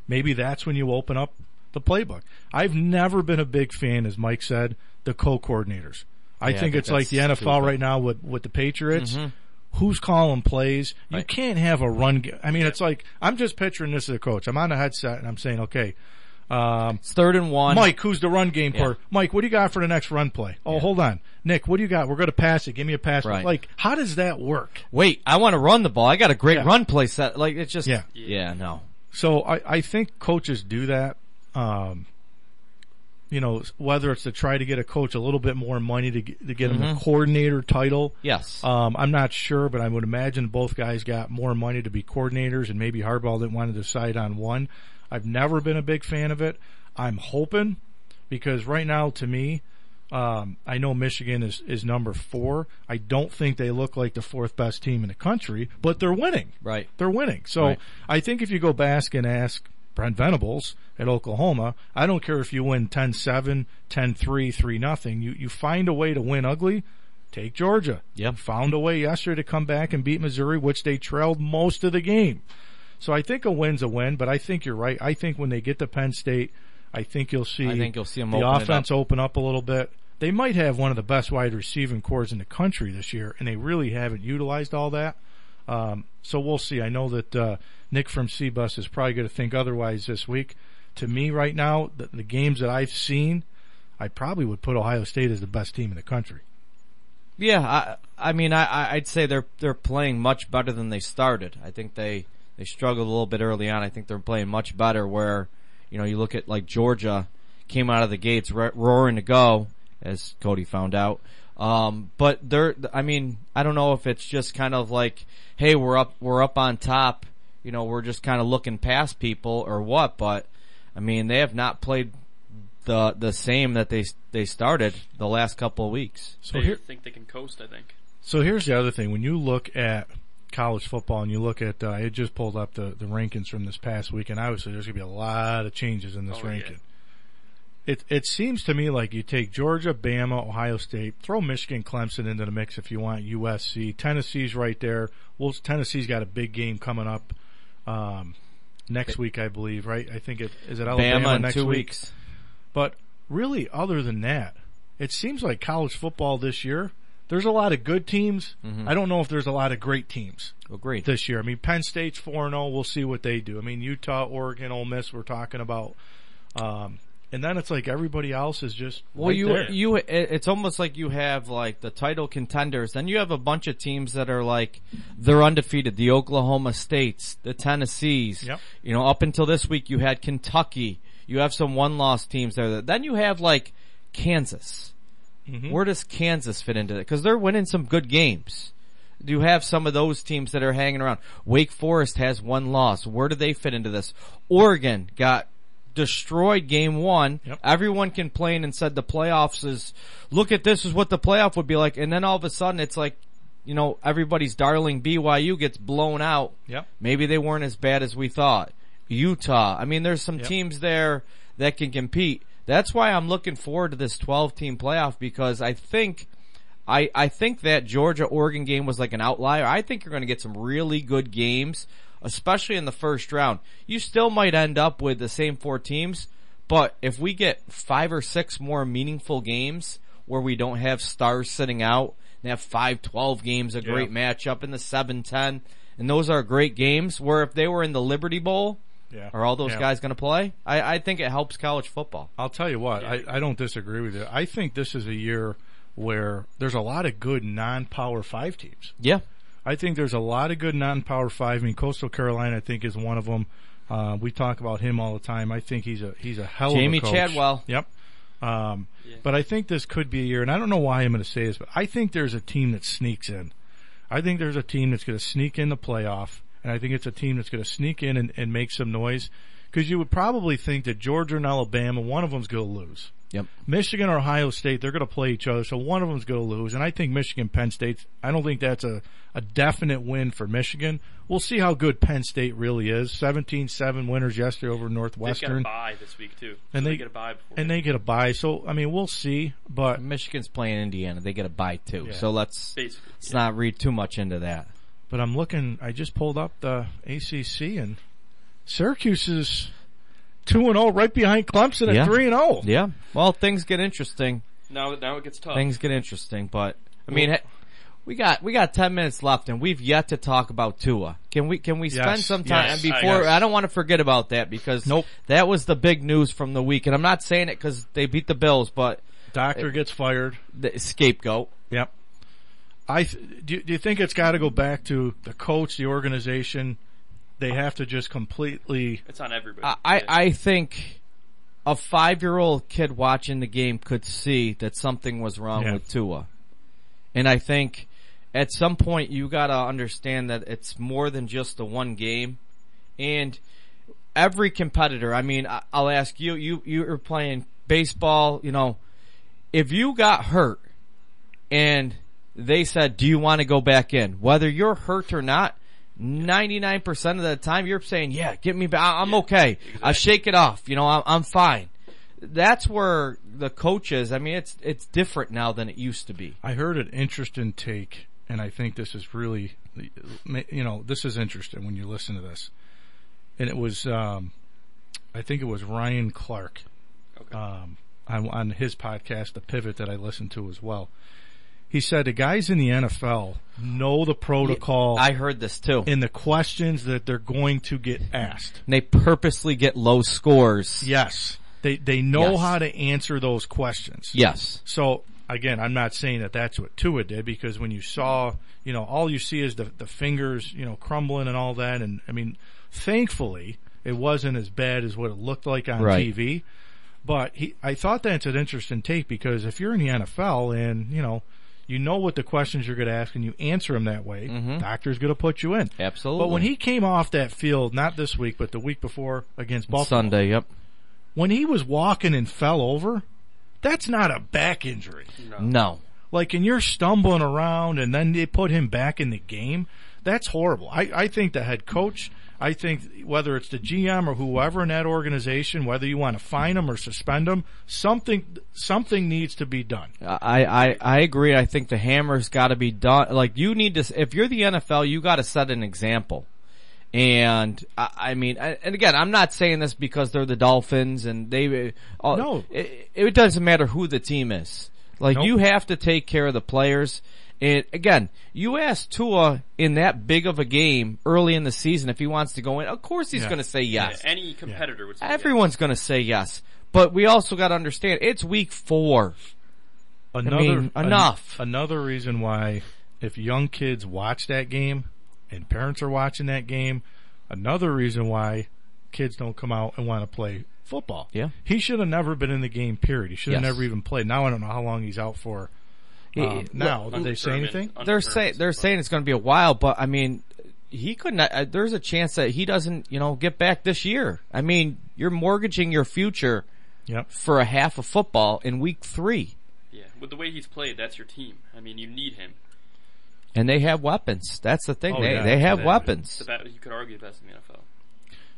Maybe that's when you open up the playbook. I've never been a big fan, as Mike said, the co-coordinators. I Yeah, I think think it's like the NFL stupid. right now with, with the Patriots. Mhm. Who's calling plays? You Right. can't have a run. Ga- I mean, it's like I'm just picturing this as a coach. I'm on the headset and I'm saying, okay, um, It's third and one. Mike, who's the run game Yeah. for? Mike, what do you got for the next run play? Oh, hold on, Nick, what do you got? We're going to pass it. Give me a pass. Right. Like, how does that work? Wait, I want to run the ball. I got a great Yeah. run play set. Like it's just Yeah. yeah, no. So I, I think coaches do that. Um, you know, whether it's to try to get a coach a little bit more money to get, to get him a Mhm. coordinator title. Yes. Um, I'm not sure, but I would imagine both guys got more money to be coordinators, and maybe Harbaugh didn't want to decide on one. I've never been a big fan of it. I'm hoping because right now, to me, um, I know Michigan is, is number four. I don't think they look like the fourth best team in the country, but they're winning. Right. They're winning. So Right. I think if you go back and ask Brent Venables at Oklahoma, I don't care if you win 10-7, 10-3, 3-0. You, you find a way to win ugly. Take Georgia. Yep. Found a way yesterday to come back and beat Missouri, which they trailed most of the game. So I think a win's a win, but I think you're right. I think when they get to Penn State, I think you'll see, I think you'll see 'em the open offense up. open up a little bit. They might have one of the best wide receiving cores in the country this year, and they really haven't utilized all that. Um, so we'll see. I know that uh, Nick from CBus is probably going to think otherwise this week. To me, right now, the, the games that I've seen, I probably would put Ohio State as the best team in the country. Yeah, I I mean I I'd say they're they're playing much better than they started. I think they they struggled a little bit early on. I think they're playing much better. Where you know you look at like Georgia came out of the gates ro- roaring to go, as Cody found out. Um, but they're I mean I don't know if it's just kind of like hey we're up we're up on top. You know we're just kind of looking past people or what. But I mean they have not played the the same that they they started the last couple of weeks. So they here, think they can coast. I think. So here's the other thing: when you look at college football and you look at, uh, I just pulled up the the rankings from this past week, and obviously there's going to be a lot of changes in this Oh, yeah. It it seems to me like you take Georgia, Bama, Ohio State, throw Michigan, Clemson into the mix if you want. USC, Tennessee's right there. Well, Tennessee's got a big game coming up um, next week, I believe. Right? I think it is it Alabama Bama in next two week. weeks. But really, other than that, it seems like college football this year. There's a lot of good teams. Mhm. I don't know if there's a lot of great teams. Agreed. This year, I mean, Penn State's four and zero. We'll see what they do. I mean, Utah, Oregon, Ole Miss. We're talking about, um, and then it's like everybody else is just Well, right you there. you it's almost like you have like the title contenders, then you have a bunch of teams that are like they're undefeated. The Oklahoma States, the Tennessees. Yep. You know, up until this week, you had Kentucky. You have some one-loss teams there. Then you have like Kansas. Mhm. Where does Kansas fit into it? Because they're winning some good games. Do you have some of those teams that are hanging around? Wake Forest has one loss. Where do they fit into this? Oregon got destroyed game one. Everyone complained and said the playoffs is, look at this is what the playoff would be like. And then all of a sudden it's like, you know, everybody's darling BYU gets blown out. Yep. Maybe they weren't as bad as we thought. Utah. I mean, there's some Yep. teams there that can compete. That's why I'm looking forward to this 12 team playoff because I think, I, I think that Georgia Oregon game was like an outlier. I think you're going to get some really good games, especially in the first round. You still might end up with the same four teams, but if we get five or six more meaningful games where we don't have stars sitting out and have five, 12 games, a Yeah. great matchup in the 7-10, and those are great games where if they were in the Liberty Bowl, Yeah. are all those Yeah. guys going to play? I, I think it helps college football. I'll tell you what, I, I don't disagree with you. I think this is a year where there's a lot of good non-power five teams. Yeah. I think there's a lot of good non-power five. I mean, Coastal Carolina, I think, is one of them. Uh, we talk about him all the time. I think he's a he's a hell Jamie of a coach. Chadwell. Yep. Um, But I think this could be a year, and I don't know why I'm going to say this, but I think there's a team that sneaks in. I think there's a team that's going to sneak in the playoff, and I think it's a team that's going to sneak in and, and make some noise. Because you would probably think that Georgia and Alabama, one of them's going to lose. Yep. Michigan or Ohio State, they're going to play each other, so one of them's going to lose. And I think Michigan, Penn State, I don't think that's a, a definite win for Michigan. We'll see how good Penn State really is. 17-7 winners yesterday over They've got a Northwestern. bye this week too. And So they, get a bye before. and they get a bye. So I mean, we'll see. But Michigan's playing Indiana. They get a bye too. Yeah. So let's Basically, let's not read too much into that. But I'm looking. I just pulled up the ACC, and Syracuse is two and zero, right behind Clemson at yeah. three and oh. zero. Yeah. Well, things get interesting. now now it gets tough. Things get interesting, but I mean, he- we got we got ten minutes left, and we've yet to talk about Tua. Can we can we spend Yes, some time yes, before? yes. I don't want to forget about that because Nope. that was the big news from the week, and I'm not saying it because they beat the Bills, but Doctor gets fired. the scapegoat. Yep. I th- do. Do you think it's got to go back to the coach, the organization? They have to just completely. It's on everybody. I, I, I think a five year old kid watching the game could see that something was wrong Yeah. with Tua. And I think at some point you gotta understand that it's more than just the one game. And every competitor, I mean, I- I'll ask you, you, you're playing baseball, you know, if you got hurt and they said, do you want to go back in? Whether you're hurt or not, 99% of the time you're saying, yeah, get me back. I- I'm okay. I shake it off. You know, I'm, I'm fine. That's where the coaches, I mean, it's, it's different now than it used to be. I heard an interesting take, and I think this is really, you know, this is interesting when you listen to this. And it was, um, I think it was Ryan Clark, um, on, on his podcast, The Pivot, that I listened to as well. He said the guys in the NFL know the protocol. I heard this too. And the questions that they're going to get asked. And they purposely get low scores. Yes. They, they know Yes. how to answer those questions. Yes. So again, I'm not saying that that's what Tua did because when you saw, you know, all you see is the the fingers, you know, crumbling and all that. And I mean, thankfully, it wasn't as bad as what it looked like on Right. TV. But he, I thought that's an interesting take because if you're in the NFL and you know, you know what the questions you're going to ask and you answer them that way, doctor's going to put you in. Mm-hmm. Absolutely. But when he came off that field, not this week, but the week before against Buffalo, Sunday, yep. when he was walking and fell over, that's not a back injury. No. Like, and you're stumbling around and then they put him back in the game. That's horrible. I, I think the head coach, I think whether it's the GM or whoever in that organization, whether you want to fine them or suspend them, something, something needs to be done. I, I, I agree. I think the hammer's got to be done. Like you need to, if you're the NFL, you got to set an example. And I, I mean, I- and again, I'm not saying this because they're the Dolphins and they. Uh, No. it, it doesn't matter who the team is. Like Nope. you have to take care of the players. And again, you ask Tua in that big of a game early in the season if he wants to go in. Of course, he's Yeah. going to say yes. Yeah, any competitor would say Everyone's going to say yes. But we also got to understand it's week four. Another, I mean, an- enough. another reason why, if young kids watch that game and parents are watching that game, another reason why kids don't come out and want to play football. Yeah. He should have never been in the game, period. He should have Yes. never even played. Now I don't know how long he's out for. He- Um, now, did they say Undetermined. anything? They're saying they're saying it's going to be a while, but I mean, he could not. Uh, there's a chance that he doesn't, you know, get back this year. I mean, you're mortgaging your future Yep. for a half of football in week three, Yeah, with the way he's played, that's your team. I mean, you need him. and they have weapons. That's the thing. Oh, they yeah. they have That- weapons. the ba- you could argue the best in the NFL.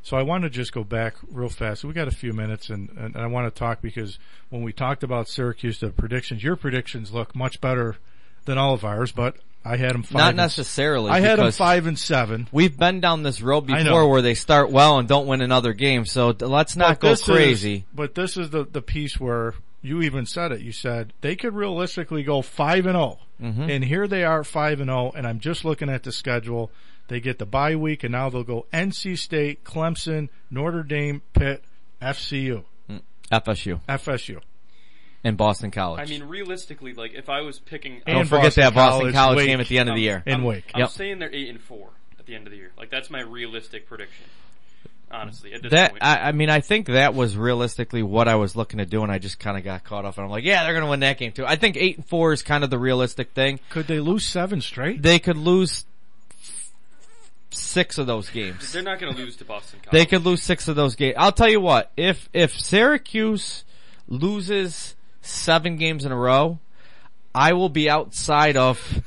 So I want to just go back real fast. We got a few minutes, and, and I want to talk because when we talked about Syracuse, the predictions, your predictions look much better than all of ours, but I had them five. Not necessarily. I had them five and seven. We've been down this road before where they start well and don't win another game. So let's not But go this is- crazy. but this is the the piece where you even said it. You said they could realistically go five and 0 Mhm. and here they are five and zero. And I'm just looking at the schedule. They get the bye week, and now they'll go NC State, Clemson, Notre Dame, Pitt, FSU, hmm. FSU FSU. and Boston College. I mean, realistically, like if I was picking, Don't And forget that Boston College, College Wake. game at the end of the year. And I'm, Wake. I'm Yep. saying they're eight and four at the end of the year. Like that's my realistic prediction. Honestly, at this That point, I, I mean, I think that was realistically what I was looking to do, and I just kind of got caught off. And I'm like, yeah, they're going to win that game too. I think eight and four is kind of the realistic thing. Could they lose seven straight? They could lose six of those games. they're not going to lose to Boston College. They could lose six of those games. I'll tell you what, if if Syracuse loses seven games in a row, I will be outside of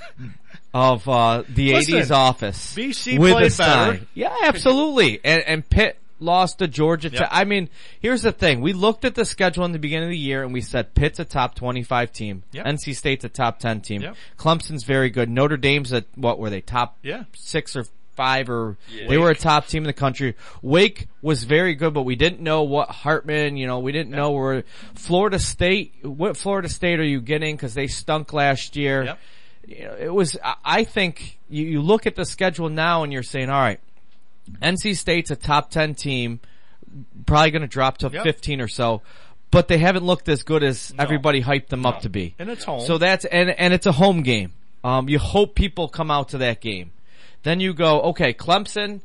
of uh, the Listen, '80s office BC with played a sign. better. Yeah, absolutely. and and Pitt lost to Georgia. Yep. Tech. I mean, here's the thing: we looked at the schedule in the beginning of the year, and we said Pitt's a top 25 team. Yep. NC State's a top 10 team. Yep. Clemson's very good. Notre Dame's a what were they top Yeah. six or five or Yeah. they were a top team in the country. Wake was very good, but we didn't know what Hartman, you know, we didn't know where Florida State, what Florida State are you getting? Cause they stunk last year. Yep. You know, it was, I- I think you, you look at the schedule now and you're saying, all right, NC State's a top 10 team, probably going to drop to Yep. 15 or so. But they haven't looked as good as No. everybody hyped them No. up to be. And it's home. So that's and and it's a home game. Um, you hope people come out to that game. Then you go, okay, Clemson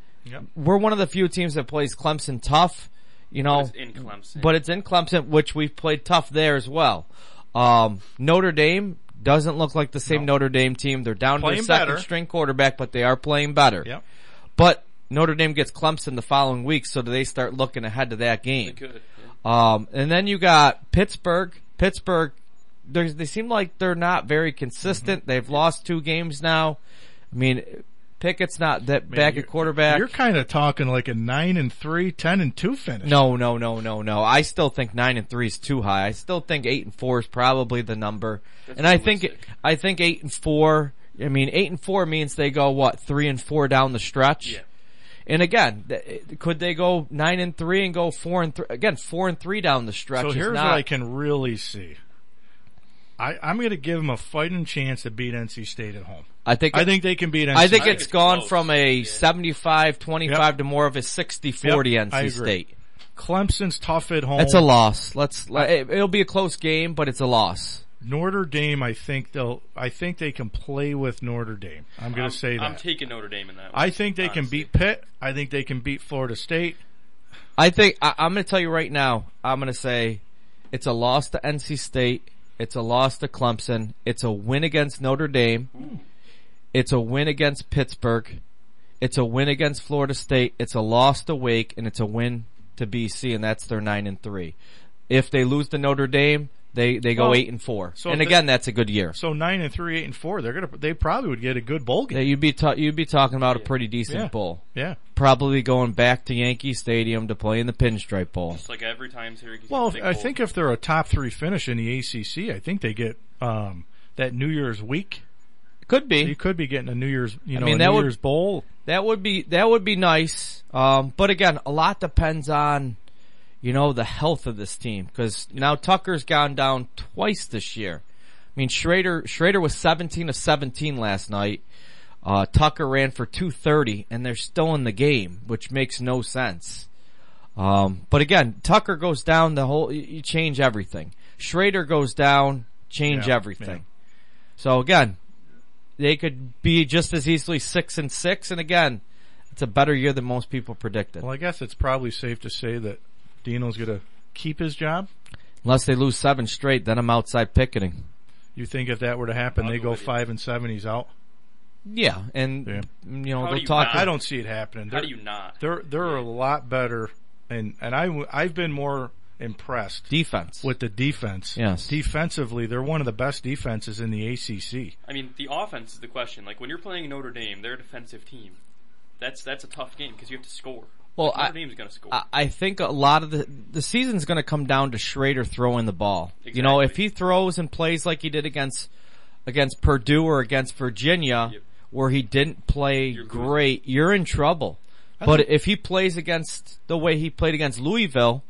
we're one of the few teams that plays Clemson tough. You know, But it's in Clemson. but it's in Clemson, which we've played tough there as well. Um, Notre Dame doesn't look like the same Notre Dame team. They're down to a second better. string quarterback, but they are playing better. Yep. But Notre Dame gets Clemson the following week, so do they start looking ahead to that game? They could, Um, and then you got Pittsburgh. Pittsburgh, they seem like they're not very consistent. Mm-hmm. They've lost two games now. I mean, Pickett's not that Man, back you're- at quarterback. You're kind of talking like a nine and three, ten and two finish. No, no, no, no, no. I still think nine and three is too high. I still think eight and four is probably the number. That's and I think I think eight and four. I mean, eight and four means they go what three and four down the stretch. Yeah. And again, th- could they go nine and three and go four and three again? Four and three down the stretch. So is here's not, what I can really see. I, I'm going to give them a fighting chance to beat NC State at home. I think I think they can beat NC. I think State. it's gone from a 75-25 Yep. to more of a 60-40 Yep, NC. State. Clemson's tough at home. It's a loss. Let's. let- it- It'll be a close game, but it's a loss. Notre Dame, I think they'll. I think they can play with Notre Dame. I'm going to say that. I'm taking Notre Dame in that. I think they can beat Pitt. I think they can beat Florida State. I think I, I'm going to tell you right now. I'm going to say it's a loss to NC State. It's a loss to Clemson. It's a win against Notre Dame. It's a win against Pittsburgh. It's a win against Florida State. It's a loss to Wake, and it's a win to BC, and that's their nine and three. If they lose to Notre Dame, they they go Well, eight and four. so and if they- again, that's a good year. So nine and three, eight and four. They're gonna. They probably would get a good bowl game. Yeah, you'd be ta- you'd be talking about a pretty decent Yeah. bowl. Yeah. Probably going back to Yankee Stadium to play in the Pinstripe Bowl. Just like every time Syracuse. Well, gets a I big think if they're a top three finish in the ACC, I think they get um, that New Year's week. Could be. You could be getting a New Year's, you I know, mean, a that New would- Year's bowl. That would be that would be nice. Um, but again, a lot depends on you know the health of this team because now Tucker's gone down twice this year. I mean, Shrader Shrader was 17 of 17 last night. Uh, Tucker ran for 230, and they're still in the game, which makes no sense. Um, but again, Tucker goes down, the whole you, you change everything. Shrader goes down, change Yeah, everything. So again, they could be just as easily six and six, and again, it's a better year than most people predicted. Well, I guess it's probably safe to say that Dino's going to keep his job. Unless they lose seven straight, then I'm outside picketing. You think if that were to happen, they go five and seven, he's out. Yeah, and you know How they'll you talk. not? I don't see it happening. How They're- do you not? They're they're a lot better, and and I w- I've been more impressed defense with the defense. Yes. defensively, they're one of the best defenses in the ACC. I mean, the offense is the question. Like when you're playing Notre Dame, they're a defensive team. That's that's a tough game because you have to score. Well, Like, Notre I, Dame's going to score. I, I think a lot of the the season's going to come down to Shrader throwing the ball. You know, if he throws and plays like he did against against Purdue or against Virginia, where he didn't play great, you're in trouble. I But think- if he plays against the way he played against Louisville,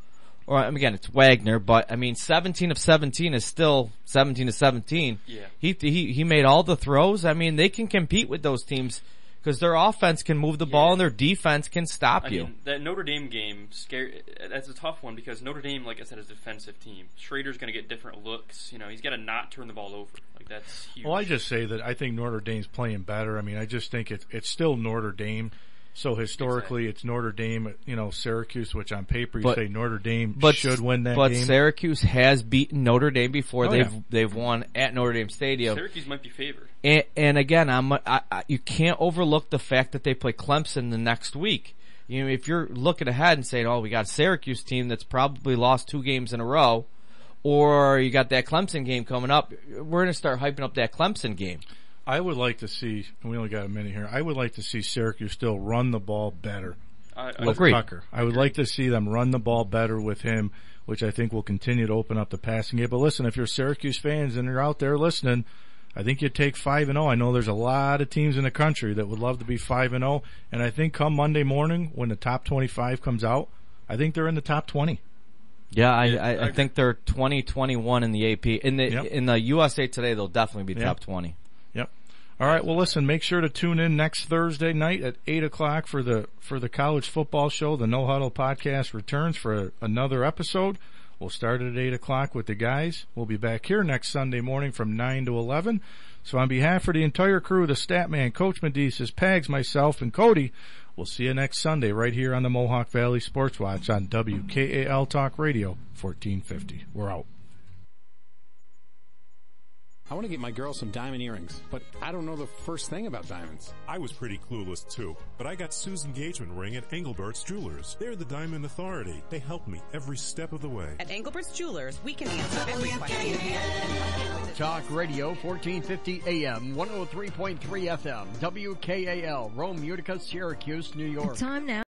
or I mean, again, it's Wagner, but I mean, 17 of 17 is still 17 to 17. Yeah. He he he made all the throws. I mean, they can compete with those teams because their offense can move the ball and their defense can stop I you. mean, that Notre Dame game, scare, that's a tough one because Notre Dame, like I said, is a defensive team. Shrader's going to get different looks. You know, he's got to not turn the ball over. Like that's huge. Well, I just say that I think Notre Dame's playing better. I mean, I just think it's it's still Notre Dame. So historically, it's Notre Dame, you know, Syracuse, which on paper you But- say Notre Dame but should win that but game. Syracuse has beaten Notre Dame before. Oh, they've yeah. they've won at Notre Dame Stadium. Syracuse might be favored. And, and again, I'm I, I, you can't overlook the fact that they play Clemson the next week. You know, if you're looking ahead and saying, "Oh, we got a Syracuse team that's probably lost two games in a row," or you got that Clemson game coming up, we're going to start hyping up that Clemson game. I would like to see. and We only got a minute here. I would like to see Syracuse still run the ball better I- I with agree. Tucker. I would like to see them run the ball better with him, which I think will continue to open up the passing game. But listen, if you're Syracuse fans and you're out there listening, I think you take five and zero. I know there's a lot of teams in the country that would love to be five and zero, and I think come Monday morning when the top twenty-five comes out, I think they're in the top twenty. Yeah, I, I, I think they're 20, 21 in the AP. In the Yep. in the USA Today, they'll definitely be Yeah. top twenty. All right. Well, listen. Make sure to tune in next Thursday night at eight o'clock for the for the college football show. The No Huddle podcast returns for a, another episode. We'll start at eight o'clock with the guys. We'll be back here next Sunday morning from nine to eleven. So on behalf of the entire crew, the Statman, Coach Medicis, Pags, myself, and Cody, We'll see you next Sunday right here on the Mohawk Valley Sports Watch on WKAL Talk Radio 1450. We're out. I want to get my girl some diamond earrings, but I don't know the first thing about diamonds. I was pretty clueless too, but I got Sue's engagement ring at Engelbert's Jewelers. They're the diamond authority. They help me every step of the way. At Engelbert's Jewelers, we can answer every question. Talk Radio 1450 AM, 103.3 FM, WKAL, Rome, Utica, Syracuse, New York. Time now